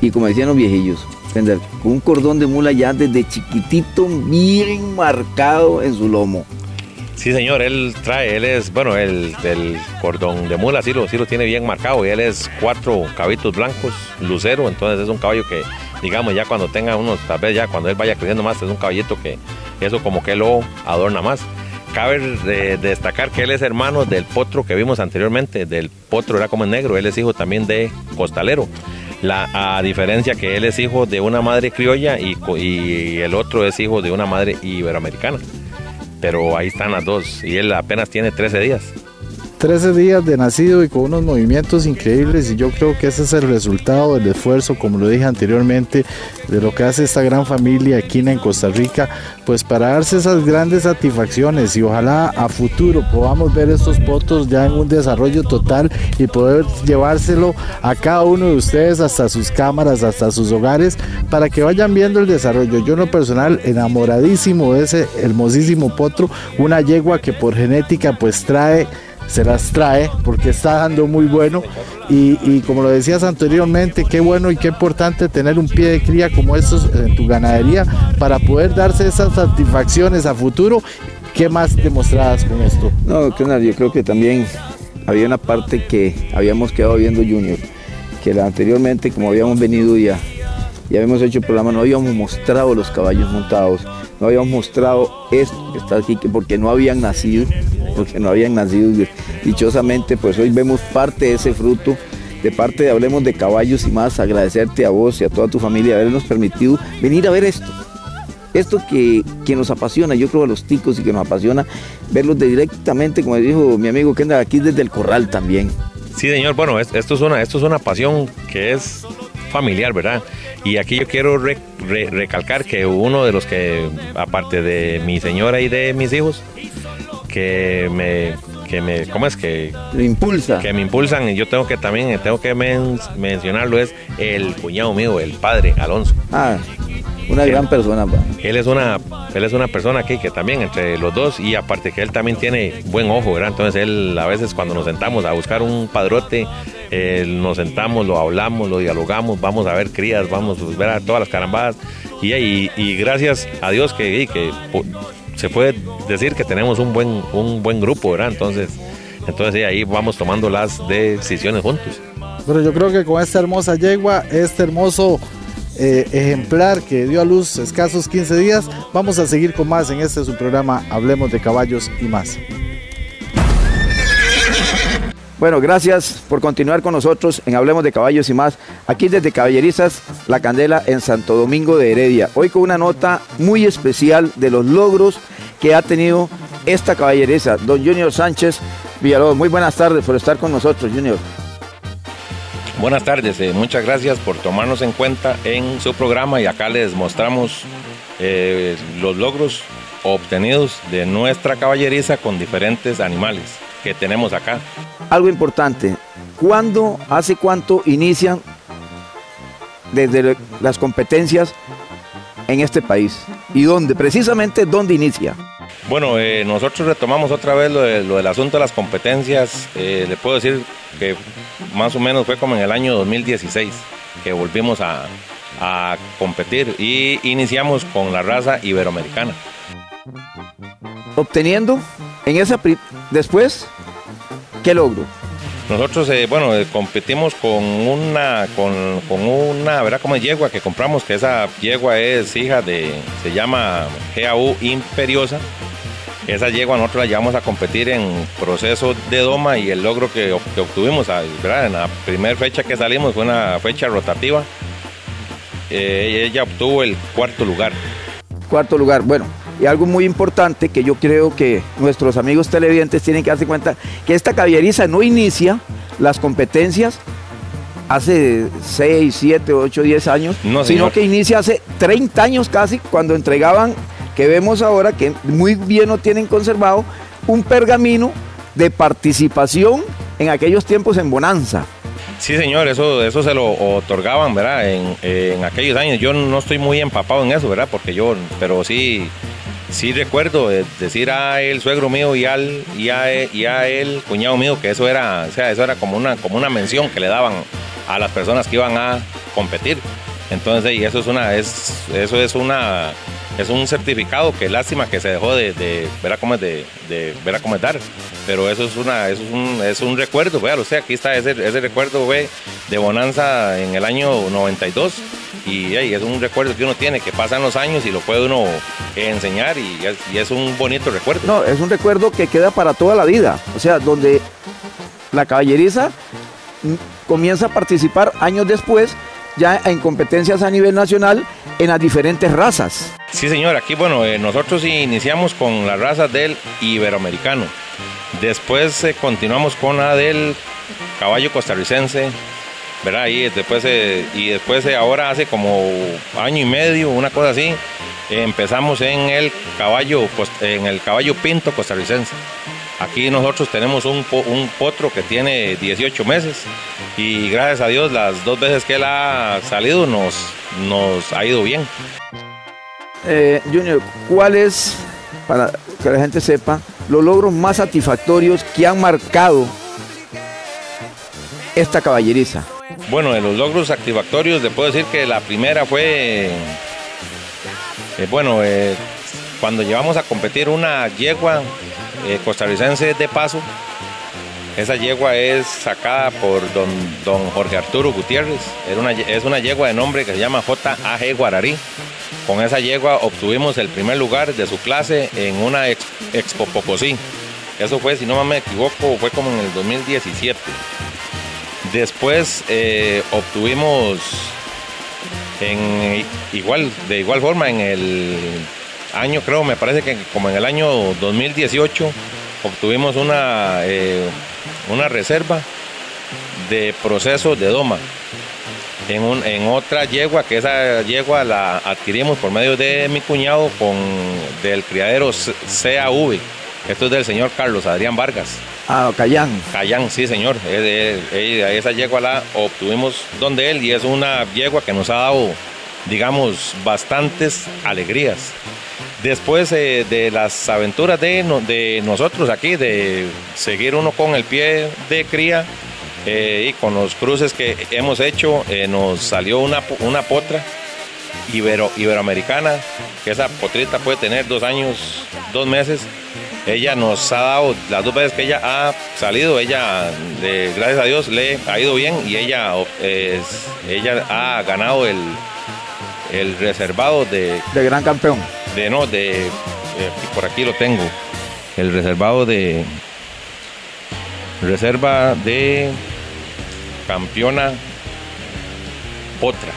y como decían los viejillos, con un cordón de mula ya desde chiquitito, bien marcado en su lomo. Sí, señor, él trae, él es, bueno, el, el cordón de mula sí lo, sí lo tiene bien marcado y él es cuatro cabitos blancos, lucero, entonces es un caballo que, digamos, ya cuando tenga unos, tal vez ya cuando él vaya creciendo más, es un caballito que eso como que lo adorna más. Cabe destacar que él es hermano del potro que vimos anteriormente, del potro era como el negro, él es hijo también de costalero. La, a diferencia que él es hijo de una madre criolla y, y el otro es hijo de una madre iberoamericana. Pero ahí están las dos y él apenas tiene 13 días. 13 días de nacido y con unos movimientos increíbles y yo creo que ese es el resultado del esfuerzo, como lo dije anteriormente, de lo que hace esta gran familia aquí en Costa Rica, pues para darse esas grandes satisfacciones y ojalá a futuro podamos ver estos potros ya en un desarrollo total y poder llevárselo a cada uno de ustedes hasta sus cámaras, hasta sus hogares, para que vayan viendo el desarrollo. Yo en lo personal enamoradísimo de ese hermosísimo potro, una yegua que por genética pues trae se las trae porque está dando muy bueno y, y como lo decías anteriormente, qué bueno y qué importante tener un pie de cría como estos en tu ganadería para poder darse esas satisfacciones a futuro. ¿Qué más demostradas con esto? No, Kenneth, yo creo que también había una parte que habíamos quedado viendo Junior, que la- anteriormente, como habíamos venido ya, ya habíamos hecho el programa, no habíamos mostrado los caballos montados, no habíamos mostrado esto que está aquí, que porque no habían nacido, porque no habían nacido, dichosamente, pues hoy vemos parte de ese fruto, de parte de Hablemos de Caballos y más, agradecerte a vos y a toda tu familia habernos permitido venir a ver esto esto que, que nos apasiona, yo creo a los ticos y que nos apasiona verlos directamente, como dijo mi amigo Kendall, aquí desde el corral también. Sí, señor, bueno, es- esto es una, esto es una pasión que es familiar, ¿verdad? Y aquí yo quiero re- re- recalcar que uno de los que, aparte de mi señora y de mis hijos, que me, que me, ¿cómo es que? Lo impulsa. Que me impulsan y yo tengo que también, tengo que men- mencionarlo, es el cuñado mío, el padre Alonso. Ah, una gran persona. pa. Él es una, él es una persona aquí que también entre los dos y aparte que él también tiene buen ojo, ¿verdad? Entonces él a veces cuando nos sentamos a buscar un padrote, eh, nos sentamos, lo hablamos, lo dialogamos, vamos a ver crías, vamos a ver a todas las carambadas y, y, y gracias a Dios que, que se puede decir que tenemos un buen, un buen grupo, ¿verdad? Entonces, entonces sí, ahí vamos tomando las decisiones juntos. Pero yo creo que con esta hermosa yegua, este hermoso eh, ejemplar que dio a luz escasos 15 días, vamos a seguir con más en este su programa Hablemos de Caballos y más. Bueno, gracias por continuar con nosotros en Hablemos de Caballos y más, aquí desde Caballerizas La Candela en Santo Domingo de Heredia. Hoy con una nota muy especial de los logros que ha tenido esta caballeriza, don Junior Sánchez Villalobos. Muy buenas tardes por estar con nosotros, Junior. Buenas tardes, eh, muchas gracias por tomarnos en cuenta en su programa y acá les mostramos eh, los logros obtenidos de nuestra caballeriza con diferentes animales que tenemos acá. Algo importante, ¿cuándo, hace cuánto inician desde las competencias en este país? ¿Y dónde? Precisamente, ¿dónde inicia? Bueno, eh, nosotros retomamos otra vez lo, del asunto de las competencias. Eh, le puedo decir que más o menos fue como en el año 2016 que volvimos a, a competir y iniciamos con la raza iberoamericana. Obteniendo en esa después, ¿qué logro? Nosotros, eh, bueno, competimos con una, con, una, ¿verdad? Como yegua que compramos, que esa yegua es hija de, se llama GAU Imperiosa esa yegua nosotros la llevamos a competir en proceso de doma y el logro que, obtuvimos en la primera fecha que salimos fue una fecha rotativa. Eh, ella obtuvo el cuarto lugar. Cuarto lugar, bueno, y algo muy importante que yo creo que nuestros amigos televidentes tienen que darse cuenta, que esta caballeriza no inicia las competencias hace 6, 7, 8, 10 años, sino que inicia hace 30 años casi, cuando entregaban que vemos ahora que muy bien lo tienen conservado, un pergamino de participación en aquellos tiempos en Bonanza. Sí, señor, eso, eso se lo otorgaban, ¿verdad? En, aquellos años. Yo no estoy muy empapado en eso, ¿verdad? Porque yo, pero sí, sí recuerdo decir a el suegro mío y al y a, el cuñado mío que eso era, o sea, eso era como una, como una mención que le daban a las personas que iban a competir. Entonces, y eso es una, es, eso es una es un certificado que lástima que se dejó de, ver a cómo de, de ver a cómo dar. Pero eso es una, es un, es un recuerdo, véalo usted, aquí está ese, ese recuerdo de Bonanza en el año 92. Y, es un recuerdo que uno tiene, que pasan los años y lo puede uno enseñar y es, y es un bonito recuerdo. No, es un recuerdo que queda para toda la vida. O sea, donde la caballeriza comienza a participar años después ya en competencias a nivel nacional en las diferentes razas. Sí, señor, aquí bueno, eh, nosotros iniciamos con la raza del iberoamericano. Después eh, continuamos con la del caballo costarricense, ¿verdad? Y después, eh, y después ahora hace como año y medio, una cosa así, empezamos en el caballo, en el caballo pinto costarricense. Aquí nosotros tenemos un, un, potro que tiene 18 meses y gracias a Dios las dos veces que él ha salido nos, nos ha ido bien. Eh, junior, ¿cuáles, para que la gente sepa, los logros más satisfactorios que han marcado esta caballeriza? Bueno, de los logros satisfactorios, le puedo decir que la primera fue, eh, bueno, eh, cuando llevamos a competir una yegua costarricense de paso, esa yegua es sacada por don, don Jorge Arturo Gutiérrez. una, es una yegua de nombre que se llama J.A.G. Guararí. Con esa yegua obtuvimos el primer lugar de su clase en una Expo Pocosí. Eso fue, si no me equivoco, fue como en el 2017. Después eh, obtuvimos en igual, de igual forma en el año, creo, me parece que como en el año 2018 obtuvimos una, eh, una reserva de proceso de doma en, otra yegua, que esa yegua la adquirimos por medio de mi cuñado con del criadero CAV. Esto es del señor Carlos Adrián Vargas. Ah, Cayán. Cayán, sí, señor. esa yegua la obtuvimos donde él y es una yegua que nos ha dado, digamos, bastantes alegrías. Después eh, de las aventuras de, nosotros aquí, de seguir uno con el pie de cría, eh, y con los cruces que hemos hecho eh, nos salió una, una potra ibero, iberoamericana, que esa potrita puede tener dos años, dos meses. Ella nos ha dado, las dos veces que ella ha salido, ella, gracias a Dios, le ha ido bien y ella, ella ha ganado el, el reservado de... De gran campeón. De no, de... Eh, por aquí lo tengo. El reservado de reserva de campeona Potra.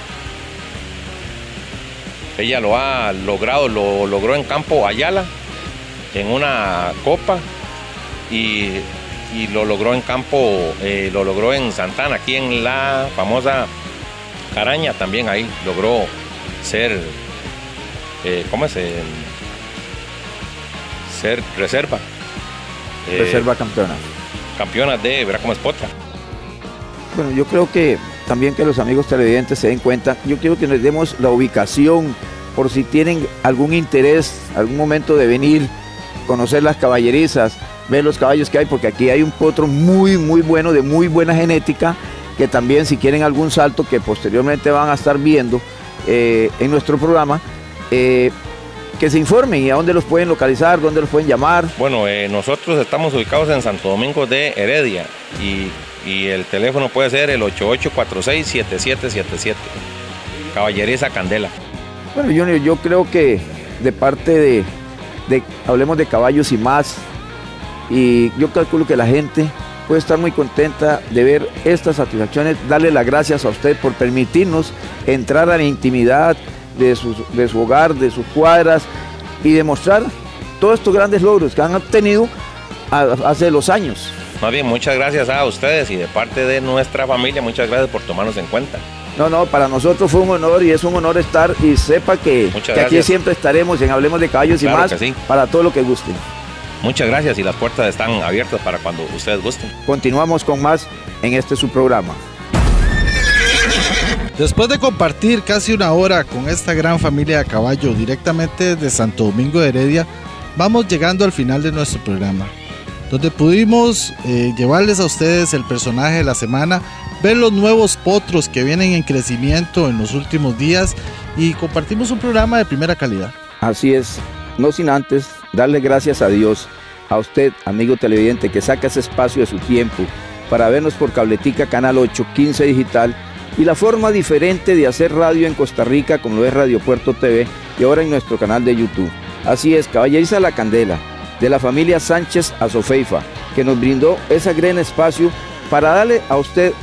Ella lo ha logrado, lo logró en campo Ayala, en una copa, y, y lo logró en campo, eh, lo logró en Santana, aquí en la famosa Caraña también ahí logró ser, eh, ¿cómo es? Eh, ser reserva. Eh, Reserva campeona. campeona de es Potra. Bueno, yo creo que también que los amigos televidentes se den cuenta, yo quiero que nos demos la ubicación por si tienen algún interés, algún momento de venir, conocer las caballerizas, ver los caballos que hay, porque aquí hay un potro muy, muy bueno, de muy buena genética, que también si quieren algún salto que posteriormente van a estar viendo eh, en nuestro programa, eh, que se informen y a dónde los pueden localizar, dónde los pueden llamar. Bueno, eh, nosotros estamos ubicados en Santo Domingo de Heredia y, y el teléfono puede ser el 8846-7777. Caballeriza Candela. Bueno, Junior, yo creo que de parte de, hablemos de caballos y más, y yo calculo que la gente puede estar muy contenta de ver estas satisfacciones, darle las gracias a usted por permitirnos entrar a la intimidad de, de su hogar, de sus cuadras y demostrar todos estos grandes logros que han obtenido hace los años. Más bien, muchas gracias a ustedes y de parte de nuestra familia, muchas gracias por tomarnos en cuenta. No, no, para nosotros fue un honor y es un honor estar y sepa que, que aquí siempre estaremos en Hablemos de Caballos Claro y más sí. para todo lo que guste. Muchas gracias y las puertas están abiertas para cuando ustedes gusten. Continuamos con más en este su programa. Después de compartir casi una hora con esta gran familia de caballo directamente de Santo Domingo de Heredia, vamos llegando al final de nuestro programa, donde pudimos eh, llevarles a ustedes el personaje de la semana, ver los nuevos potros que vienen en crecimiento en los últimos días y compartimos un programa de primera calidad. Así es, no sin antes darle gracias a Dios, a usted, amigo televidente, que saca ese espacio de su tiempo para vernos por Cabletica Canal 8, 15 Digital y la forma diferente de hacer radio en Costa Rica, como lo es Radio Puerto TV y ahora en nuestro canal de YouTube. Así es, Caballeriza La Candela, de la familia Sánchez Azofeifa, que nos brindó ese gran espacio para darle a usted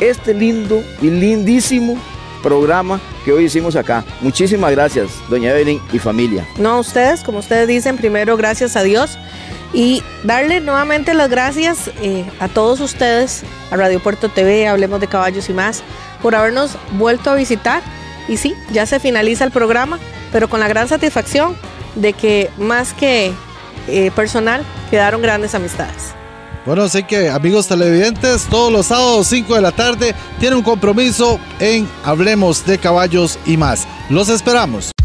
este lindo y lindísimo programa que hoy hicimos acá. Muchísimas gracias, doña Evelyn y familia. No ustedes, como ustedes dicen, primero gracias a Dios y darle nuevamente las gracias eh, a todos ustedes, a Radio Puerto TV, Hablemos de Caballos y más, por habernos vuelto a visitar. Y sí, ya se finaliza el programa, pero con la gran satisfacción de que más que eh, personal quedaron grandes amistades. Bueno, sé que amigos televidentes, todos los sábados 5 de la tarde tienen un compromiso en Hablemos de Caballos y más. Los esperamos.